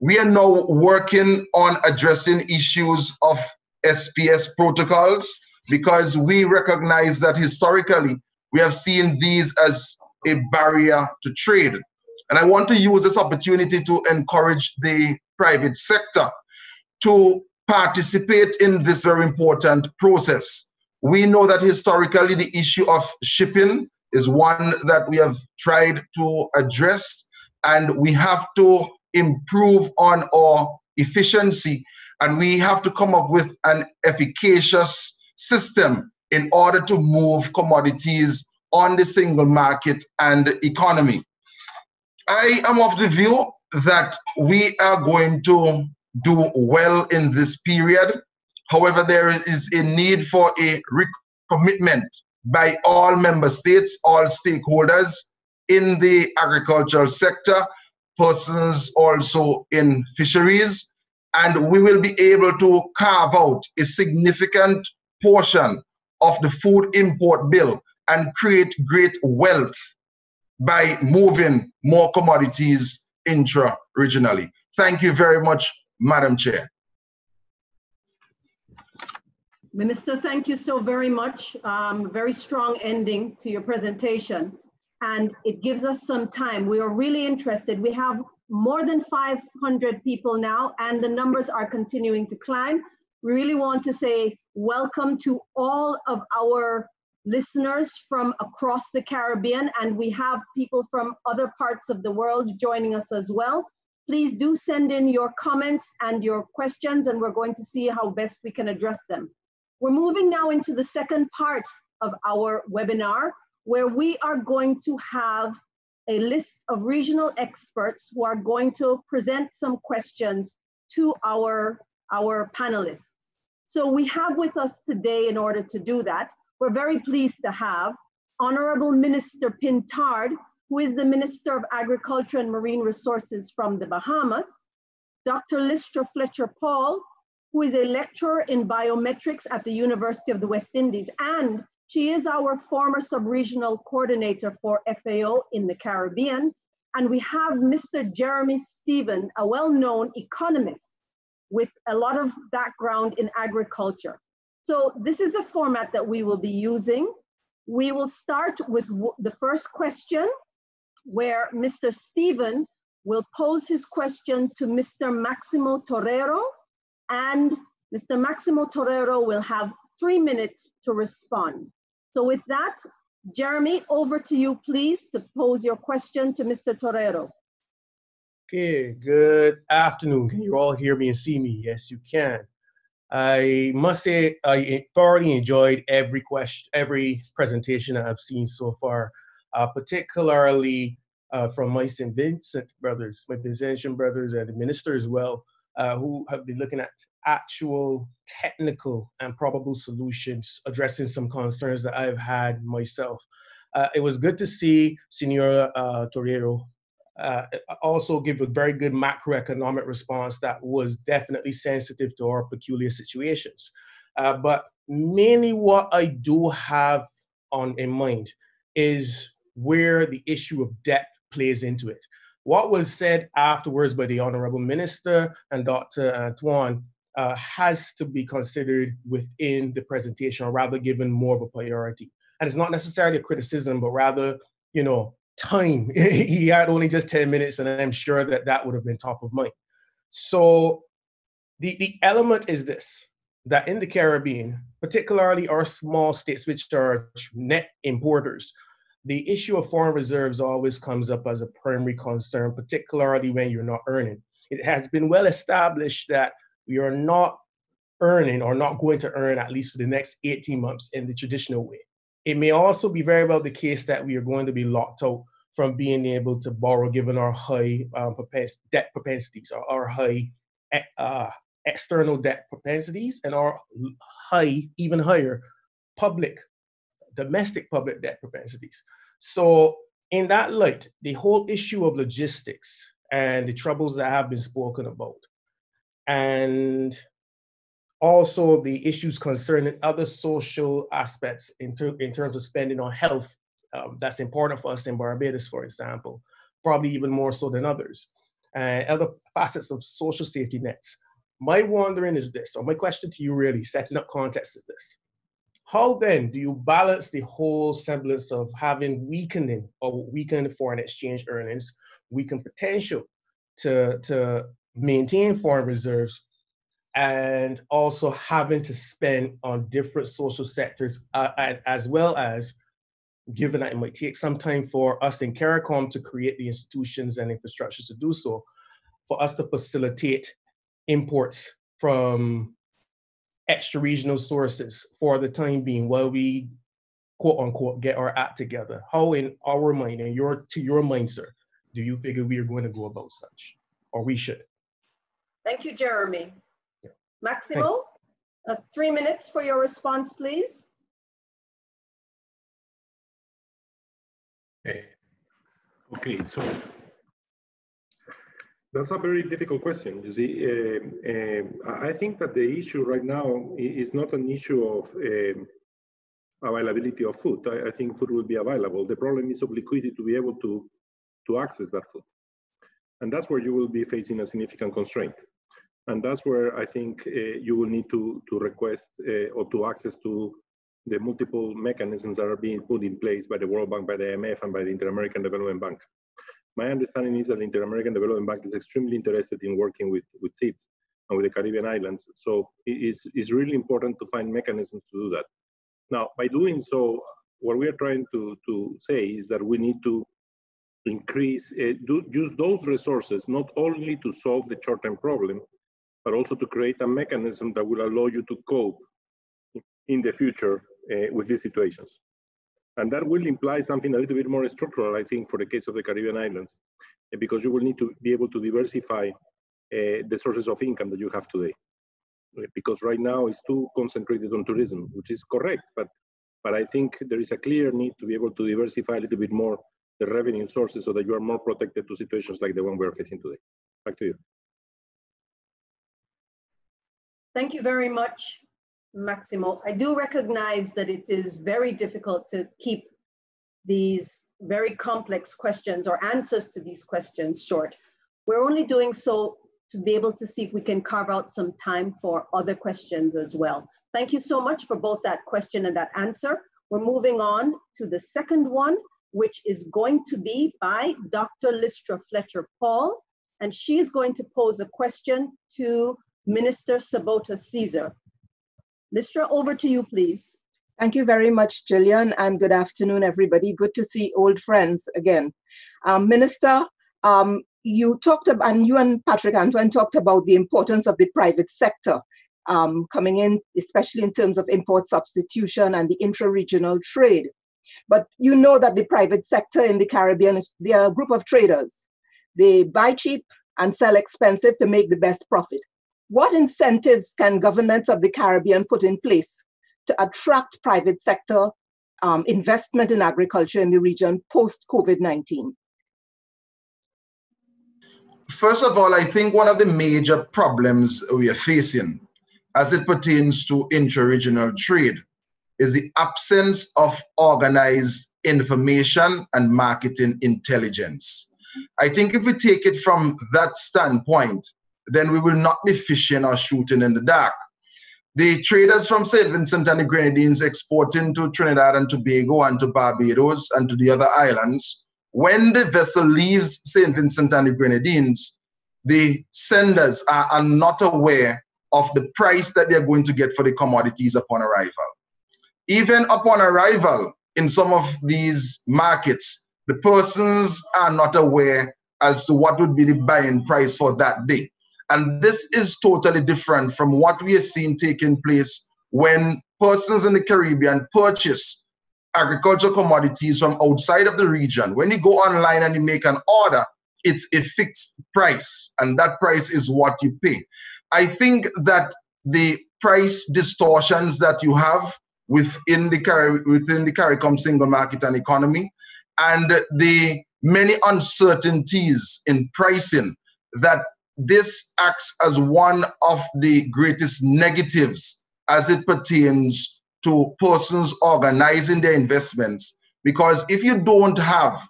We are now working on addressing issues of SPS protocols because we recognize that historically we have seen these as a barrier to trade. And I want to use this opportunity to encourage the private sector to participate in this very important process. We know that historically the issue of shipping is one that we have tried to address, and we have to improve on our efficiency and we have to come up with an efficacious system in order to move commodities on the single market and economy. I am of the view that we are going to do well in this period. However, there is a need for a recommitment by all member states, all stakeholders in the agricultural sector persons also in fisheries, and we will be able to carve out a significant portion of the food import bill and create great wealth by moving more commodities intra-regionally. Thank you very much, Madam Chair. Minister, thank you so very much. Um, very strong ending to your presentation. And it gives us some time. We are really interested. We have more than 500 people now, and the numbers are continuing to climb. We really want to say welcome to all of our listeners from across the Caribbean, and we have people from other parts of the world joining us as well. Please do send in your comments and your questions, and we're going to see how best we can address them. We're moving now into the second part of our webinar, where we are going to have a list of regional experts who are going to present some questions to our, our panelists. So we have with us today, in order to do that, we're very pleased to have Honorable Minister Pintard, who is the Minister of Agriculture and Marine Resources from the Bahamas, Dr. Lystra Fletcher Paul, who is a lecturer in biometrics at the University of the West Indies. And she is our former sub-regional coordinator for FAO in the Caribbean. And we have Mr. Jeremy Stephen, a well-known economist with a lot of background in agriculture. So this is a format that we will be using. We will start with the first question where Mr. Stephen will pose his question to Mr. Maximo Torero, and Mr. Maximo Torero will have three minutes to respond. So with that, Jeremy, over to you, please, to pose your question to Mr. Torero. Okay, good afternoon. Can you all hear me and see me? Yes, you can. I must say I thoroughly enjoyed every question, every presentation I've seen so far, uh, particularly uh, from my St. Vincent brothers, my Vincentian brothers, and the minister as well uh, who have been looking at actual technical and probable solutions addressing some concerns that I've had myself. Uh, it was good to see Senor uh, Torero uh, also give a very good macroeconomic response that was definitely sensitive to our peculiar situations. Uh, but mainly what I do have on in mind is where the issue of debt plays into it. What was said afterwards by the Honorable Minister and Dr. Antoine uh, has to be considered within the presentation, or rather given more of a priority. And it's not necessarily a criticism, but rather, you know, time. [laughs] he had only just 10 minutes, and I'm sure that that would have been top of mind. So the, the element is this that in the Caribbean, particularly our small states, which are net importers, the issue of foreign reserves always comes up as a primary concern, particularly when you're not earning. It has been well established that we are not earning or not going to earn at least for the next 18 months in the traditional way. It may also be very well the case that we are going to be locked out from being able to borrow given our high um, debt propensities, or our high uh, external debt propensities, and our high, even higher public domestic public debt propensities. So, in that light, the whole issue of logistics and the troubles that have been spoken about, and also the issues concerning other social aspects in, ter- in terms of spending on health, um, that's important for us in Barbados, for example, probably even more so than others, and other facets of social safety nets. My wondering is this, or my question to you really, setting up context is this how then do you balance the whole semblance of having weakening or weakened foreign exchange earnings, weakened potential to, to maintain foreign reserves, and also having to spend on different social sectors, uh, as well as given that it might take some time for us in CARICOM to create the institutions and infrastructures to do so, for us to facilitate imports from extra regional sources for the time being while we quote unquote get our act together? How in our mind and your to your mind, sir, do you figure we are going to go about such? Or we should? Thank you, Jeremy. Yeah. Maximo, uh, three minutes for your response, please. Okay, okay so That's a very difficult question. You see, uh, uh, I think that the issue right now is not an issue of um, availability of food. I, I, think food will be available. The problem is of liquidity to be able to, to access that food. And that's where you will be facing a significant constraint. And that's where I think uh, you will need to, to request uh, or to access to the multiple mechanisms that are being put in place by the World Bank, by the IMF, and by the Inter-American Development Bank. My understanding is that the Inter-American Development Bank is extremely interested in working with, with SIDS and with the Caribbean islands. So it's, it's really important to find mechanisms to do that. Now, by doing so, what we are trying to, to say is that we need to increase, uh, do, use those resources not only to solve the short-term problem, but also to create a mechanism that will allow you to cope in the future uh, with these situations. And that will imply something a little bit more structural, I think, for the case of the Caribbean islands, uh, because you will need to be able to diversify uh, the sources of income that you have today. Because right now it's too concentrated on tourism, which is correct, but but I think there is a clear need to be able to diversify a little bit more the revenue sources so that you are more protected to situations like the one we are facing today. Back to you. Thank you very much, Maximo. I do recognize that it is very difficult to keep these very complex questions or answers to these questions short. We're only doing so to be able to see if we can carve out some time for other questions as well. Thank you so much for both that question and that answer. We're moving on to the second one, which is going to be by Dr. Lystra Fletcher Paul, and she's going to pose a question to Minister Saboto Caesar. Lystra, over to you, please. Thank you very much, Gillian, and good afternoon, everybody. Good to see old friends again. Um, Minister, um, you talked about, and you and Patrick Antoine talked about the importance of the private sector um, coming in, especially in terms of import substitution and the intra-regional trade. But you know that the private sector in the Caribbean is they are a group of traders. They buy cheap and sell expensive to make the best profit. What incentives can governments of the Caribbean put in place to attract private sector um, investment in agriculture in the region post COVID 19? First of all, I think one of the major problems we are facing as it pertains to intra-regional trade is the absence of organized information and marketing intelligence. I think if we take it from that standpoint, then we will not be fishing or shooting in the dark. The traders from St. Vincent and the Grenadines exporting to Trinidad and Tobago and to Barbados and to the other islands when the vessel leaves St. Vincent and the Grenadines, the senders are, are not aware of the price that they're going to get for the commodities upon arrival. Even upon arrival in some of these markets, the persons are not aware as to what would be the buying price for that day. And this is totally different from what we are seeing taking place when persons in the Caribbean purchase agricultural commodities from outside of the region. When you go online and you make an order, it's a fixed price, and that price is what you pay. I think that the price distortions that you have within the within the CARICOM single market and economy, and the many uncertainties in pricing that this acts as one of the greatest negatives as it pertains to persons organizing their investments. Because if you don't have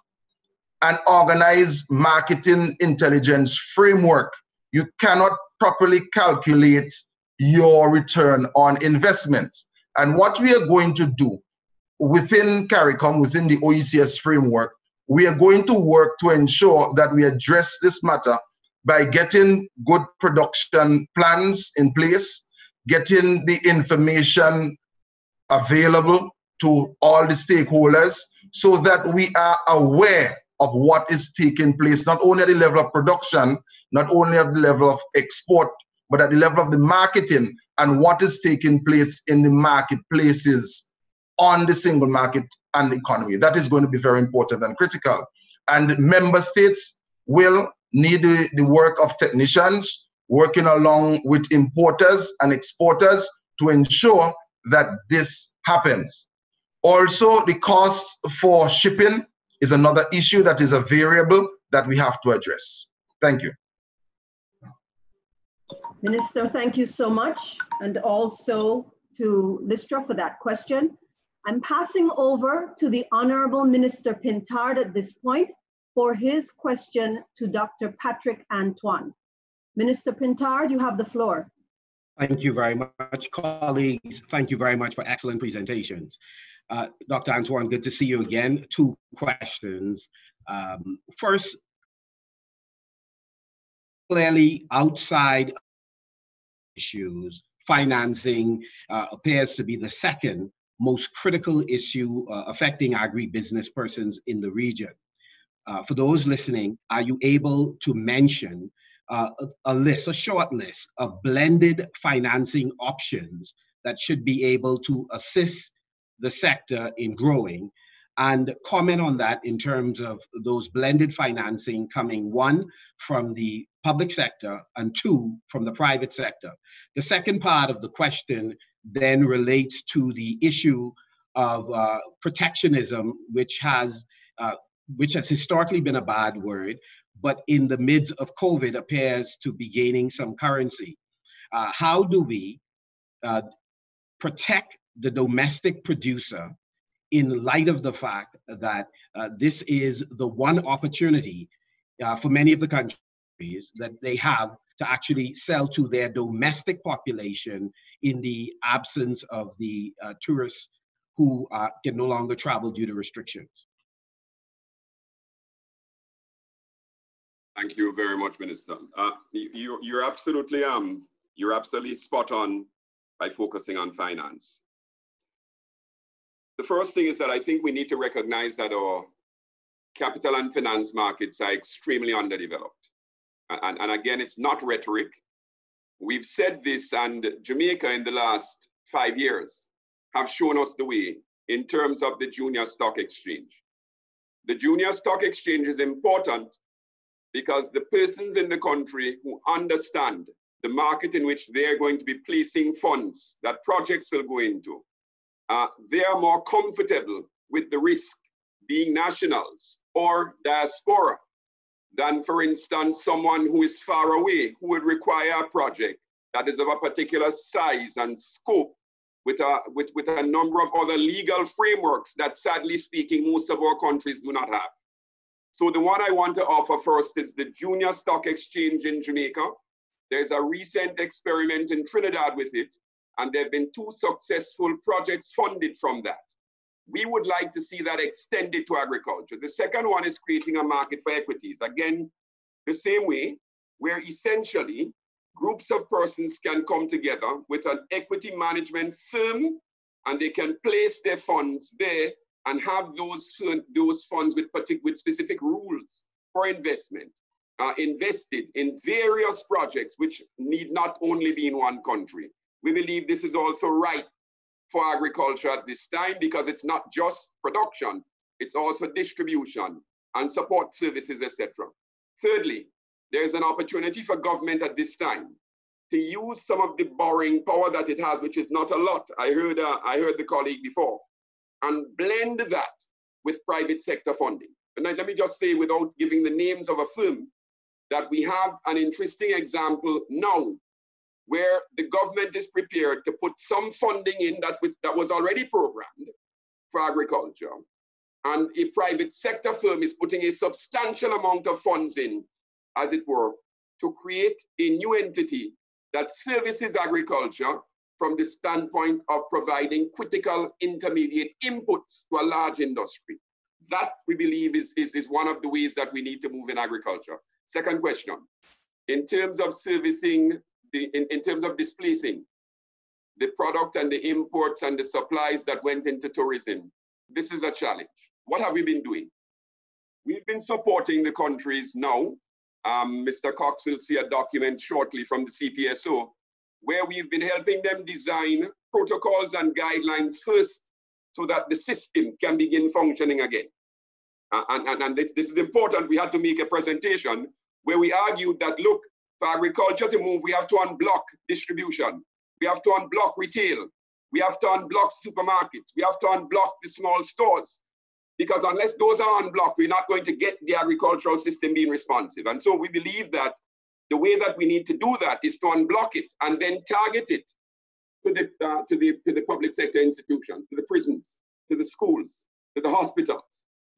an organized marketing intelligence framework, you cannot properly calculate your return on investment. And what we are going to do within CARICOM, within the OECS framework, we are going to work to ensure that we address this matter by getting good production plans in place, getting the information available to all the stakeholders so that we are aware of what is taking place, not only at the level of production, not only at the level of export, but at the level of the marketing and what is taking place in the marketplaces on the single market and economy. That is going to be very important and critical. And member states will need the, the work of technicians working along with importers and exporters to ensure that this happens. Also, the cost for shipping is another issue that is a variable that we have to address. Thank you. Minister, thank you so much. And also to Lystra for that question. I'm passing over to the Honorable Minister Pintard at this point for his question to Dr. Patrick Antoine. Minister Pintard, you have the floor. Thank you very much, colleagues. Thank you very much for excellent presentations. Uh, Dr. Antoine, good to see you again. Two questions. Um, first, clearly outside issues, financing uh, appears to be the second most critical issue uh, affecting agribusiness persons in the region. Uh, for those listening, are you able to mention uh, a, a list, a short list of blended financing options that should be able to assist the sector in growing and comment on that in terms of those blended financing coming one from the public sector and two from the private sector. The second part of the question then relates to the issue of uh, protectionism, which has uh, which has historically been a bad word, but in the midst of COVID appears to be gaining some currency. Uh, how do we uh, protect the domestic producer in light of the fact that uh, this is the one opportunity uh, for many of the countries that they have to actually sell to their domestic population in the absence of the uh, tourists who uh, can no longer travel due to restrictions. Thank you very much, Minister. Uh, you, you're absolutely um, you're absolutely spot on by focusing on finance. The first thing is that I think we need to recognize that our capital and finance markets are extremely underdeveloped. And, and again, it's not rhetoric. We've said this, and Jamaica in the last five years have shown us the way in terms of the junior stock exchange. The junior stock exchange is important because the persons in the country who understand the market in which they're going to be placing funds that projects will go into, uh, they are more comfortable with the risk being nationals or diaspora than, for instance, someone who is far away who would require a project that is of a particular size and scope with a, with, with a number of other legal frameworks that, sadly speaking, most of our countries do not have. So the one I want to offer first is the Junior Stock Exchange in Jamaica. There's a recent experiment in Trinidad with it, and there have been two successful projects funded from that. We would like to see that extended to agriculture. The second one is creating a market for equities. Again, the same way, where essentially groups of persons can come together with an equity management firm and they can place their funds there and have those, those funds with, with specific rules for investment uh, invested in various projects which need not only be in one country. We believe this is also right for agriculture at this time because it's not just production, it's also distribution and support services, etc. Thirdly, there's an opportunity for government at this time to use some of the borrowing power that it has, which is not a lot. I heard, uh, I heard the colleague before, and blend that with private sector funding. And let me just say, without giving the names of a firm, that we have an interesting example now where the government is prepared to put some funding in that, with, that was already programmed for agriculture. And a private sector firm is putting a substantial amount of funds in, as it were, to create a new entity that services agriculture from the standpoint of providing critical intermediate inputs to a large industry. That we believe is, is, is one of the ways that we need to move in agriculture. Second question, in terms of servicing the, in, in terms of displacing the product and the imports and the supplies that went into tourism, this is a challenge. What have we been doing? We've been supporting the countries now. Um, Mr. Cox will see a document shortly from the CPSO where we've been helping them design protocols and guidelines first so that the system can begin functioning again. Uh, and and, and this, this is important. We had to make a presentation where we argued that, look, for agriculture to move, we have to unblock distribution. We have to unblock retail. We have to unblock supermarkets. We have to unblock the small stores. Because unless those are unblocked, we're not going to get the agricultural system being responsive. And so we believe that the way that we need to do that is to unblock it and then target it to the, uh, to the, to the public sector institutions, to the prisons, to the schools, to the hospitals.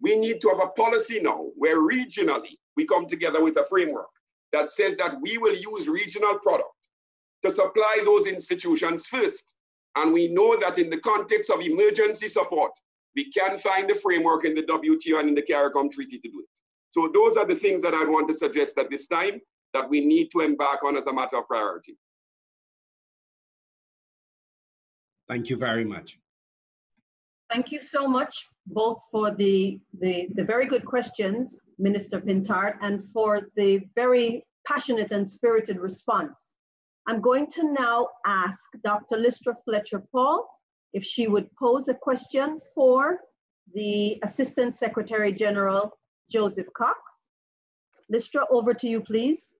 We need to have a policy now where regionally we come together with a framework that says that we will use regional product to supply those institutions first. And we know that in the context of emergency support, we can find a framework in the WTO and in the CARICOM Treaty to do it. So those are the things that I want to suggest at this time that we need to embark on as a matter of priority. Thank you very much. Thank you so much, both for the, the, the very good questions, Minister Pintard, and for the very passionate and spirited response. I'm going to now ask Dr. Lystra Fletcher Paul if she would pose a question for the Assistant Secretary General, Joseph Cox. Lystra, over to you, please.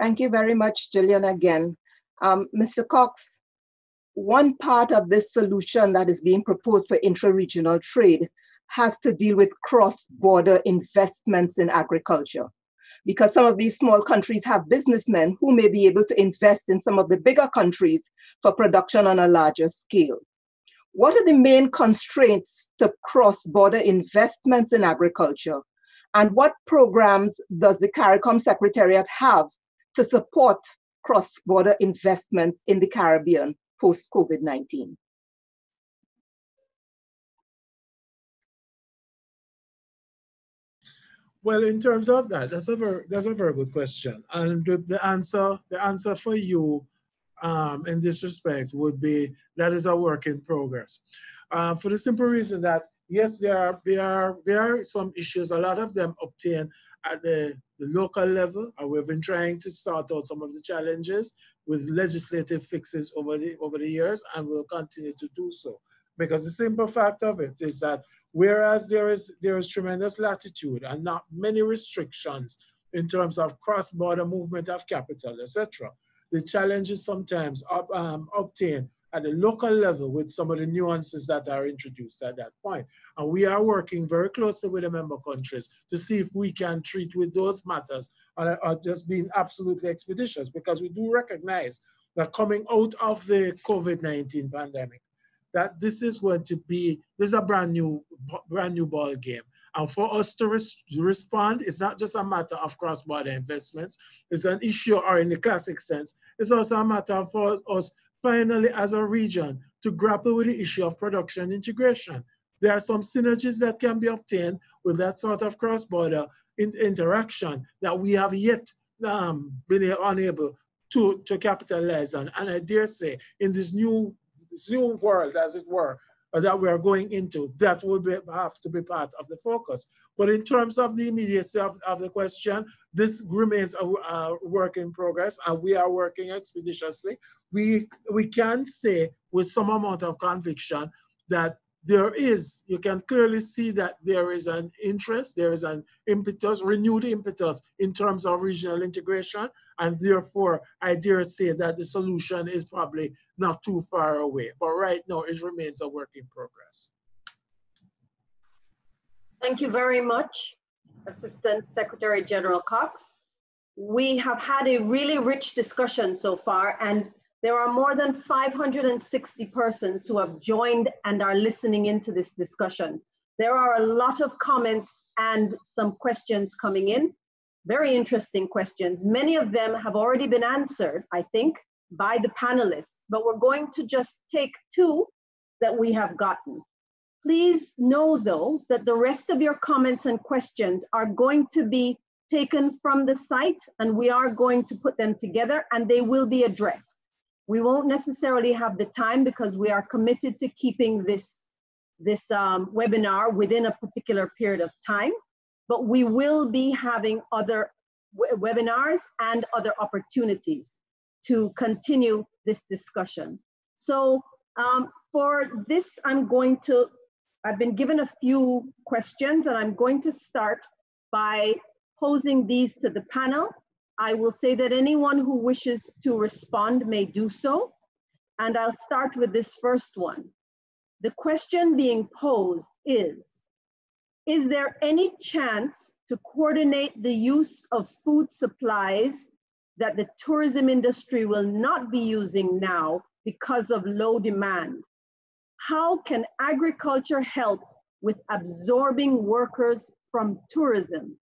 Thank you very much, Gillian, again. Um, Mr. Cox, one part of this solution that is being proposed for intra-regional trade has to deal with cross-border investments in agriculture. Because some of these small countries have businessmen who may be able to invest in some of the bigger countries for production on a larger scale. What are the main constraints to cross-border investments in agriculture? And what programs does the CARICOM Secretariat have to support cross-border investments in the Caribbean post-COVID-19? Well, in terms of that, that's a very that's a very good question, and the, the answer the answer for you um, in this respect would be that is a work in progress, uh, for the simple reason that yes, there are there are there are some issues. A lot of them obtain at the, the local level, and we've been trying to sort out some of the challenges with legislative fixes over the over the years, and we'll continue to do so. Because the simple fact of it is that whereas there is there is tremendous latitude and not many restrictions in terms of cross-border movement of capital, etc., the challenges sometimes up, um, obtained at the local level with some of the nuances that are introduced at that point. And we are working very closely with the member countries to see if we can treat with those matters or, or just being absolutely expeditious because we do recognize that coming out of the COVID-19 pandemic, that this is going to be, this is a brand new, brand new ball game. And for us to res respond, it's not just a matter of cross-border investments. It's an issue, or in the classic sense, it's also a matter for us finally as a region to grapple with the issue of production integration. There are some synergies that can be obtained with that sort of cross-border in interaction that we have yet um, been unable to, to capitalize on. And I dare say in this new, this new world, as it were, that we are going into, that will be, have to be part of the focus. But in terms of the immediacy of, of the question, this remains a, a, work in progress and we are working expeditiously. We, we can say with some amount of conviction that there is, you can clearly see that there is an interest, there is an impetus, renewed impetus in terms of regional integration. And therefore, I dare say that the solution is probably not too far away. But right now, it remains a work in progress. Thank you very much, Assistant Secretary General Cox. We have had a really rich discussion so far, and there are more than 560 persons who have joined and are listening into this discussion. There are a lot of comments and some questions coming in, very interesting questions. Many of them have already been answered, I think, by the panelists, but we're going to just take two that we have gotten. Please know though that the rest of your comments and questions are going to be taken from the site and we are going to put them together and they will be addressed. We won't necessarily have the time because we are committed to keeping this, this um, webinar within a particular period of time, but we will be having other webinars and other opportunities to continue this discussion. So um, for this, I'm going to, I've been given a few questions and I'm going to start by posing these to the panel I will say that anyone who wishes to respond may do so. And I'll start with this first one. The question being posed is, is there any chance to coordinate the use of food supplies that the tourism industry will not be using now because of low demand? How can agriculture help with absorbing workers from tourism?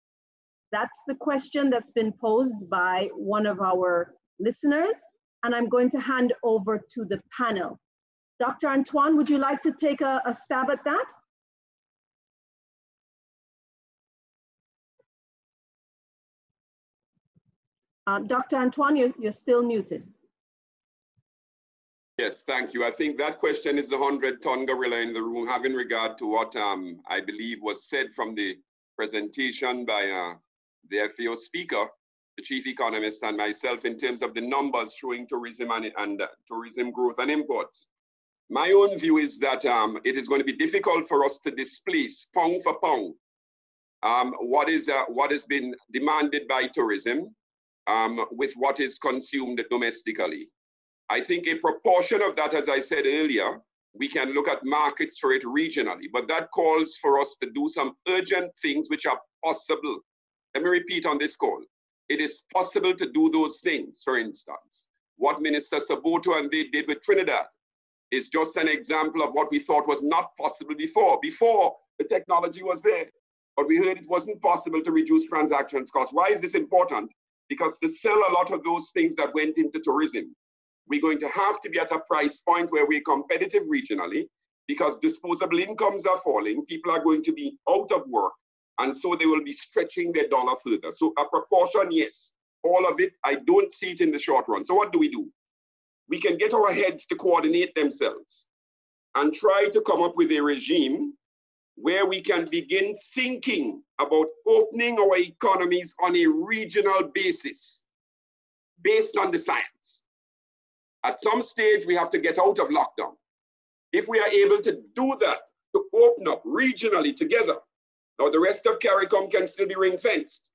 That's the question that's been posed by one of our listeners, and I'm going to hand over to the panel. Dr. Antoine, would you like to take a, a stab at that? Uh, Dr. Antoine, you're, you're still muted. Yes, thank you. I think that question is the 100 ton gorilla in the room, having regard to what um, I believe was said from the presentation by uh, the FAO speaker, the chief economist, and myself in terms of the numbers showing tourism and, and uh, tourism growth and imports. My own view is that um, it is going to be difficult for us to displace pound for pound um, what is uh, what has been demanded by tourism um, with what is consumed domestically. I think a proportion of that, as I said earlier, we can look at markets for it regionally, but that calls for us to do some urgent things which are possible. Let me repeat on this call. It is possible to do those things, for instance. What Minister Saboto and they did with Trinidad is just an example of what we thought was not possible before. Before, the technology was there, but we heard it wasn't possible to reduce transactions costs. Why is this important? Because to sell a lot of those things that went into tourism, we're going to have to be at a price point where we're competitive regionally because disposable incomes are falling. People are going to be out of work. And so they will be stretching their dollar further. So a proportion, yes. All of it, I don't see it in the short run. So what do we do? We can get our heads to coordinate themselves and try to come up with a regime where we can begin thinking about opening our economies on a regional basis based on the science. At some stage, we have to get out of lockdown. If we are able to do that, to open up regionally together, now the rest of CARICOM can still be ring fenced.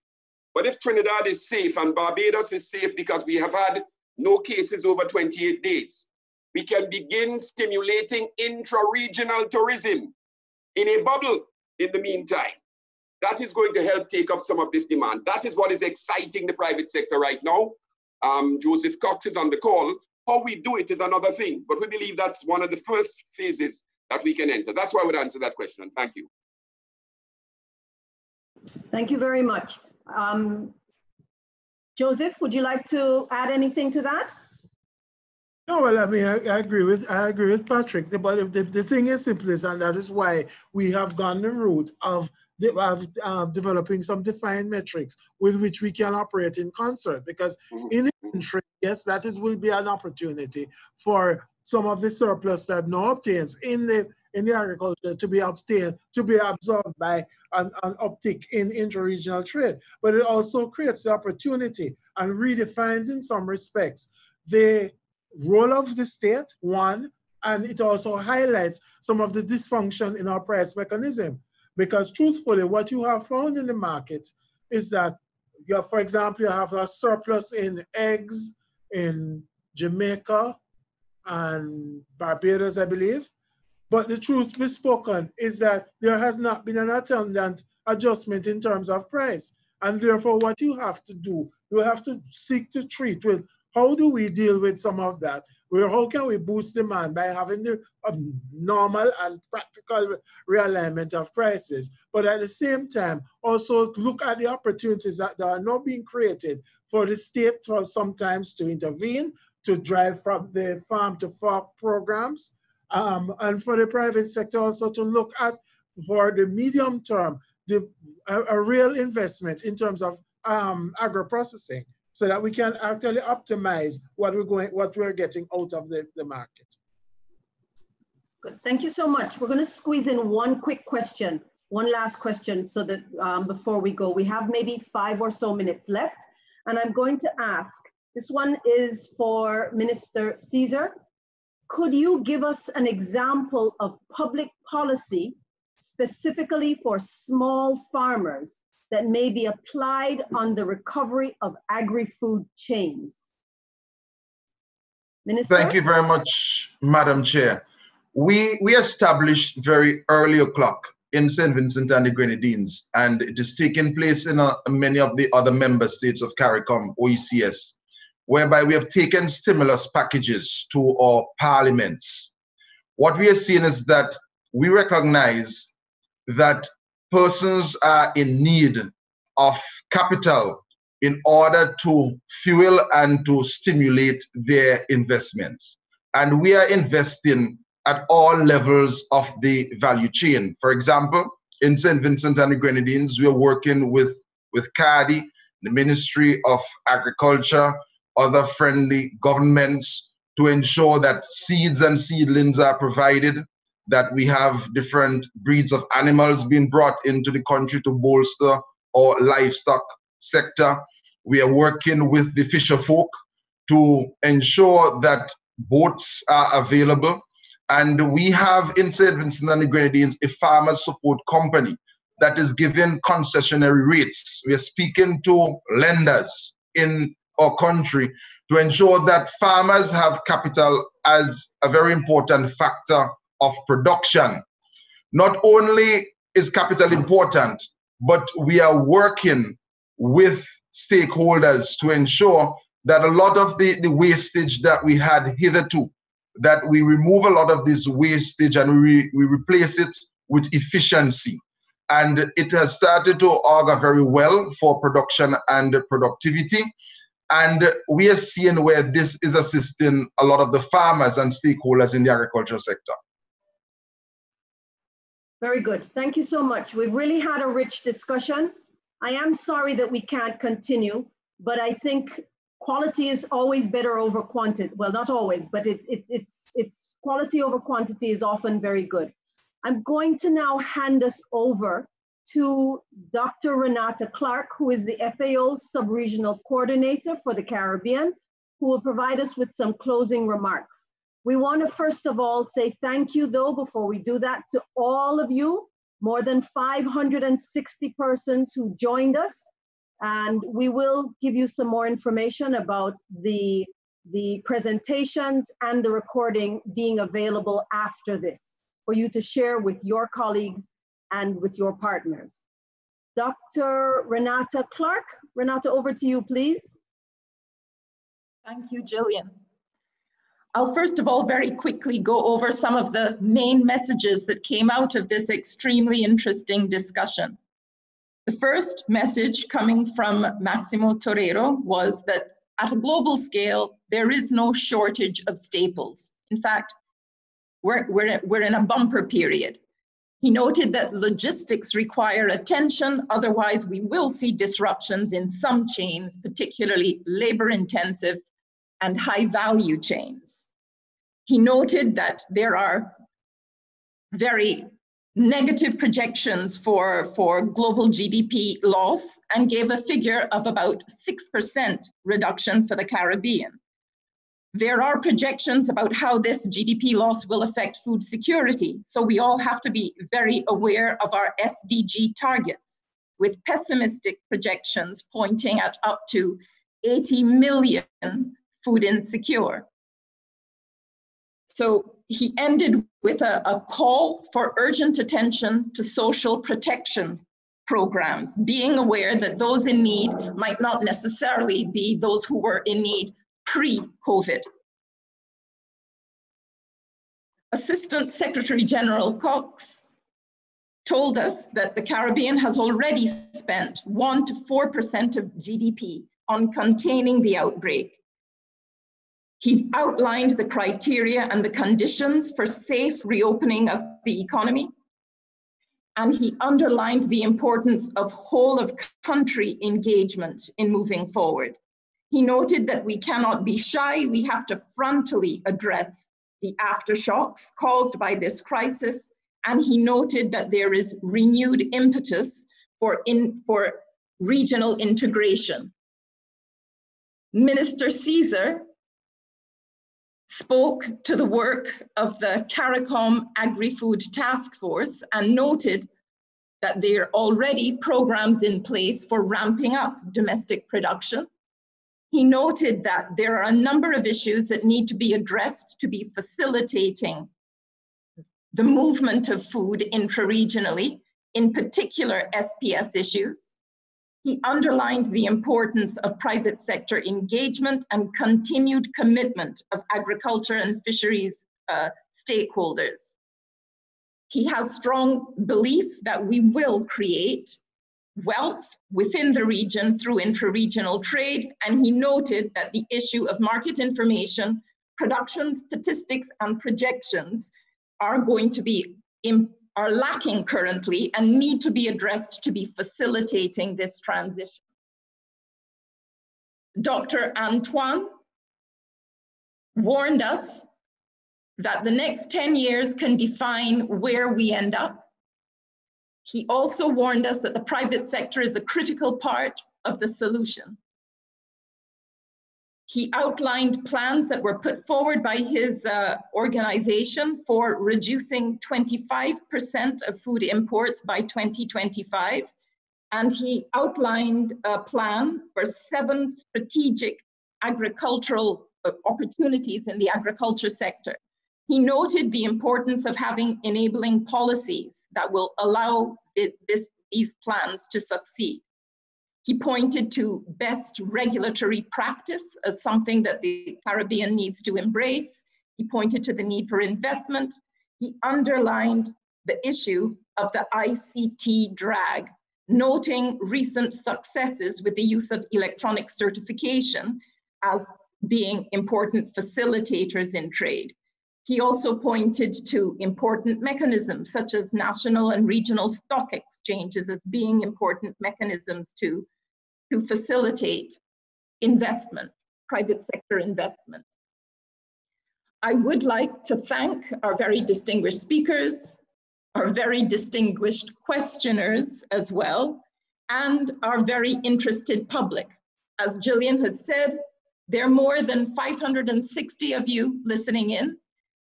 But if Trinidad is safe and Barbados is safe because we have had no cases over 28 days, we can begin stimulating intra-regional tourism in a bubble in the meantime. That is going to help take up some of this demand. That is what is exciting the private sector right now. Um, Joseph Cox is on the call. How we do it is another thing, but we believe that's one of the first phases that we can enter. That's why I would answer that question. Thank you. Thank you very much. Um, Joseph, would you like to add anything to that? No, well, I mean, I, I, agree with I agree with Patrick. But the, the thing is simple is, and that is why we have gone the route of, of uh, developing some defined metrics with which we can operate in concert. Because mm-hmm. in country, yes, that it will be an opportunity for some of the surplus that now obtains in the in the agriculture to be obtained, to be absorbed by an, an uptick in inter-regional trade. But it also creates the opportunity and redefines in some respects the role of the state, one, and it also highlights some of the dysfunction in our price mechanism. Because truthfully, what you have found in the market is that, you have, for example, you have a surplus in eggs in Jamaica and Barbados, I believe. But the truth be spoken is that there has not been an attendant adjustment in terms of price. And therefore, what you have to do, you have to seek to treat with how do we deal with some of that? Where how can we boost demand by having the um, normal and practical realignment of prices, but at the same time also look at the opportunities that, that are not being created for the state to sometimes to intervene, to drive from the farm to fork programs, um, and for the private sector also to look at for the medium term the a, a real investment in terms of um, agro processing so that we can actually optimize what we're going, what we're getting out of the, the market. Good, thank you so much. We're gonna squeeze in one quick question, one last question so that um, before we go, we have maybe five or so minutes left. And I'm going to ask, this one is for Minister Caesar. Could you give us an example of public policy specifically for small farmers that may be applied on the recovery of agri-food chains. Minister? Thank you very much, Madam Chair. We, we established very early o'clock in St. Vincent and the Grenadines, and it is taking place in uh, many of the other member states of CARICOM, OECS. Whereby we have taken stimulus packages to our parliaments. What we are seeing is that we recognize that persons are in need of capital in order to fuel and to stimulate their investments. And we are investing at all levels of the value chain. For example, in St. Vincent and the Grenadines, we are working with, with CARDI, the Ministry of Agriculture, other friendly governments to ensure that seeds and seedlings are provided, that we have different breeds of animals being brought into the country to bolster our livestock sector. We are working with the fisher folk to ensure that boats are available. And we have in St. Vincent and the Grenadines a farmers support company that is giving concessionary rates. We are speaking to lenders in our country to ensure that farmers have capital as a very important factor of production. Not only is capital important, but we are working with stakeholders to ensure that a lot of the, the wastage that we had hitherto, that we remove a lot of this wastage and we, we replace it with efficiency. And it has started to augur very well for production and productivity. And we are seeing where this is assisting a lot of the farmers and stakeholders in the agricultural sector. Very good. Thank you so much. We've really had a rich discussion. I am sorry that we can't continue, but I think quality is always better over quantity. Well, not always, but it, it, it's, it's quality over quantity is often very good. I'm going to now hand us over to Dr. Renata Clarke, who is the FAO Subregional Coordinator for the Caribbean, who will provide us with some closing remarks. We want to first of all say thank you though, before we do that, to all of you, more than 560 persons who joined us. And we will give you some more information about the, the presentations and the recording being available after this for you to share with your colleagues and with your partners. Dr. Renata Clarke. Renata, over to you, please. Thank you, Jillian. I'll first of all very quickly go over some of the main messages that came out of this extremely interesting discussion. The first message coming from Maximo Torero was that at a global scale, there is no shortage of staples. In fact, we're, we're, we're in a bumper period. He noted that logistics require attention, otherwise we will see disruptions in some chains, particularly labor intensive and high value chains. He noted that there are very negative projections for, for global GDP loss and gave a figure of about 6% reduction for the Caribbean. There are projections about how this GDP loss will affect food security. So we all have to be very aware of our SDG targets with pessimistic projections pointing at up to 80 million food insecure. So he ended with a, a call for urgent attention to social protection programs, being aware that those in need might not necessarily be those who were in need pre-COVID. Assistant Secretary General Cox told us that the Caribbean has already spent 1 to 4% of GDP on containing the outbreak. He outlined the criteria and the conditions for safe reopening of the economy. And he underlined the importance of whole of country engagement in moving forward. He noted that we cannot be shy, we have to frontally address the aftershocks caused by this crisis, and he noted that there is renewed impetus for, in, for regional integration. Minister Caesar spoke to the work of the CARICOM Agri-Food Task Force and noted that there are already programs in place for ramping up domestic production he noted that there are a number of issues that need to be addressed to be facilitating the movement of food intra-regionally, in particular SPS issues. He underlined the importance of private sector engagement and continued commitment of agriculture and fisheries uh, stakeholders. He has strong belief that we will create wealth within the region through intra-regional trade, and he noted that the issue of market information, production statistics, and projections are going to be are lacking currently and need to be addressed to be facilitating this transition. Dr. Antoine warned us that the next 10 years can define where we end up. He also warned us that the private sector is a critical part of the solution. He outlined plans that were put forward by his uh, organization for reducing 25% of food imports by 2025. And he outlined a plan for seven strategic agricultural uh, opportunities in the agriculture sector. He noted the importance of having enabling policies that will allow it, this, these plans to succeed. He pointed to best regulatory practice as something that the Caribbean needs to embrace. He pointed to the need for investment. He underlined the issue of the ICT drag, noting recent successes with the use of electronic certification as being important facilitators in trade. He also pointed to important mechanisms such as national and regional stock exchanges as being important mechanisms to to facilitate investment, private sector investment. I would like to thank our very distinguished speakers, our very distinguished questioners as well, and our very interested public. As Gillian has said, there are more than 560 of you listening in,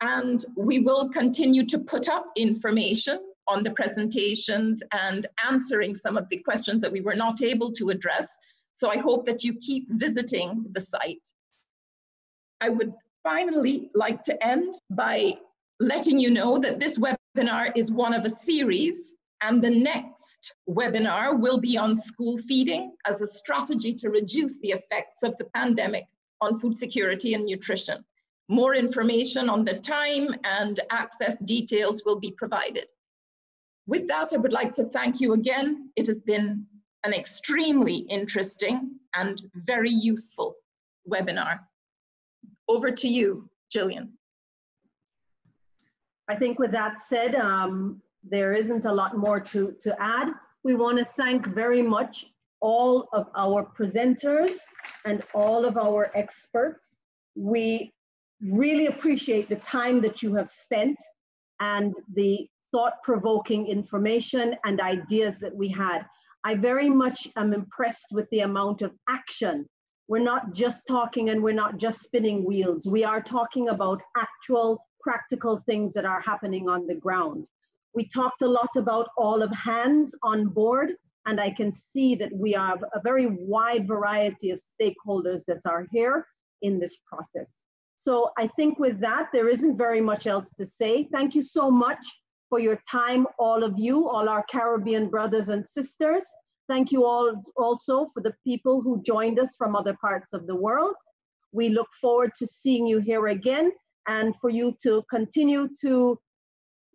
and we will continue to put up information on the presentations and answering some of the questions that we were not able to address. So I hope that you keep visiting the site. I would finally like to end by letting you know that this webinar is one of a series and the next webinar will be on school feeding as a strategy to reduce the effects of the pandemic on food security and nutrition. More information on the time and access details will be provided. With that, I would like to thank you again. It has been an extremely interesting and very useful webinar. Over to you, Gillian. I think with that said, um, there isn't a lot more to, to add. We want to thank very much all of our presenters and all of our experts. We really appreciate the time that you have spent and the thought-provoking information and ideas that we had. I very much am impressed with the amount of action. We're not just talking and we're not just spinning wheels. We are talking about actual practical things that are happening on the ground. We talked a lot about all of hands on board, and I can see that we have a very wide variety of stakeholders that are here in this process. So I think with that, there isn't very much else to say. Thank you so much for your time, all of you, all our Caribbean brothers and sisters. Thank you all also for the people who joined us from other parts of the world. We look forward to seeing you here again and for you to continue to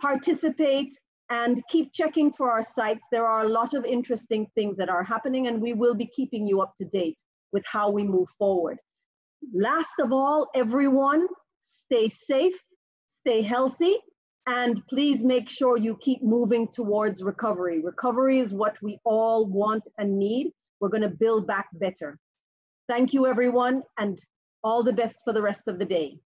participate and keep checking for our sites. There are a lot of interesting things that are happening and we will be keeping you up to date with how we move forward. Last of all, everyone, stay safe, stay healthy, and please make sure you keep moving towards recovery. Recovery is what we all want and need. We're going to build back better. Thank you, everyone, and all the best for the rest of the day.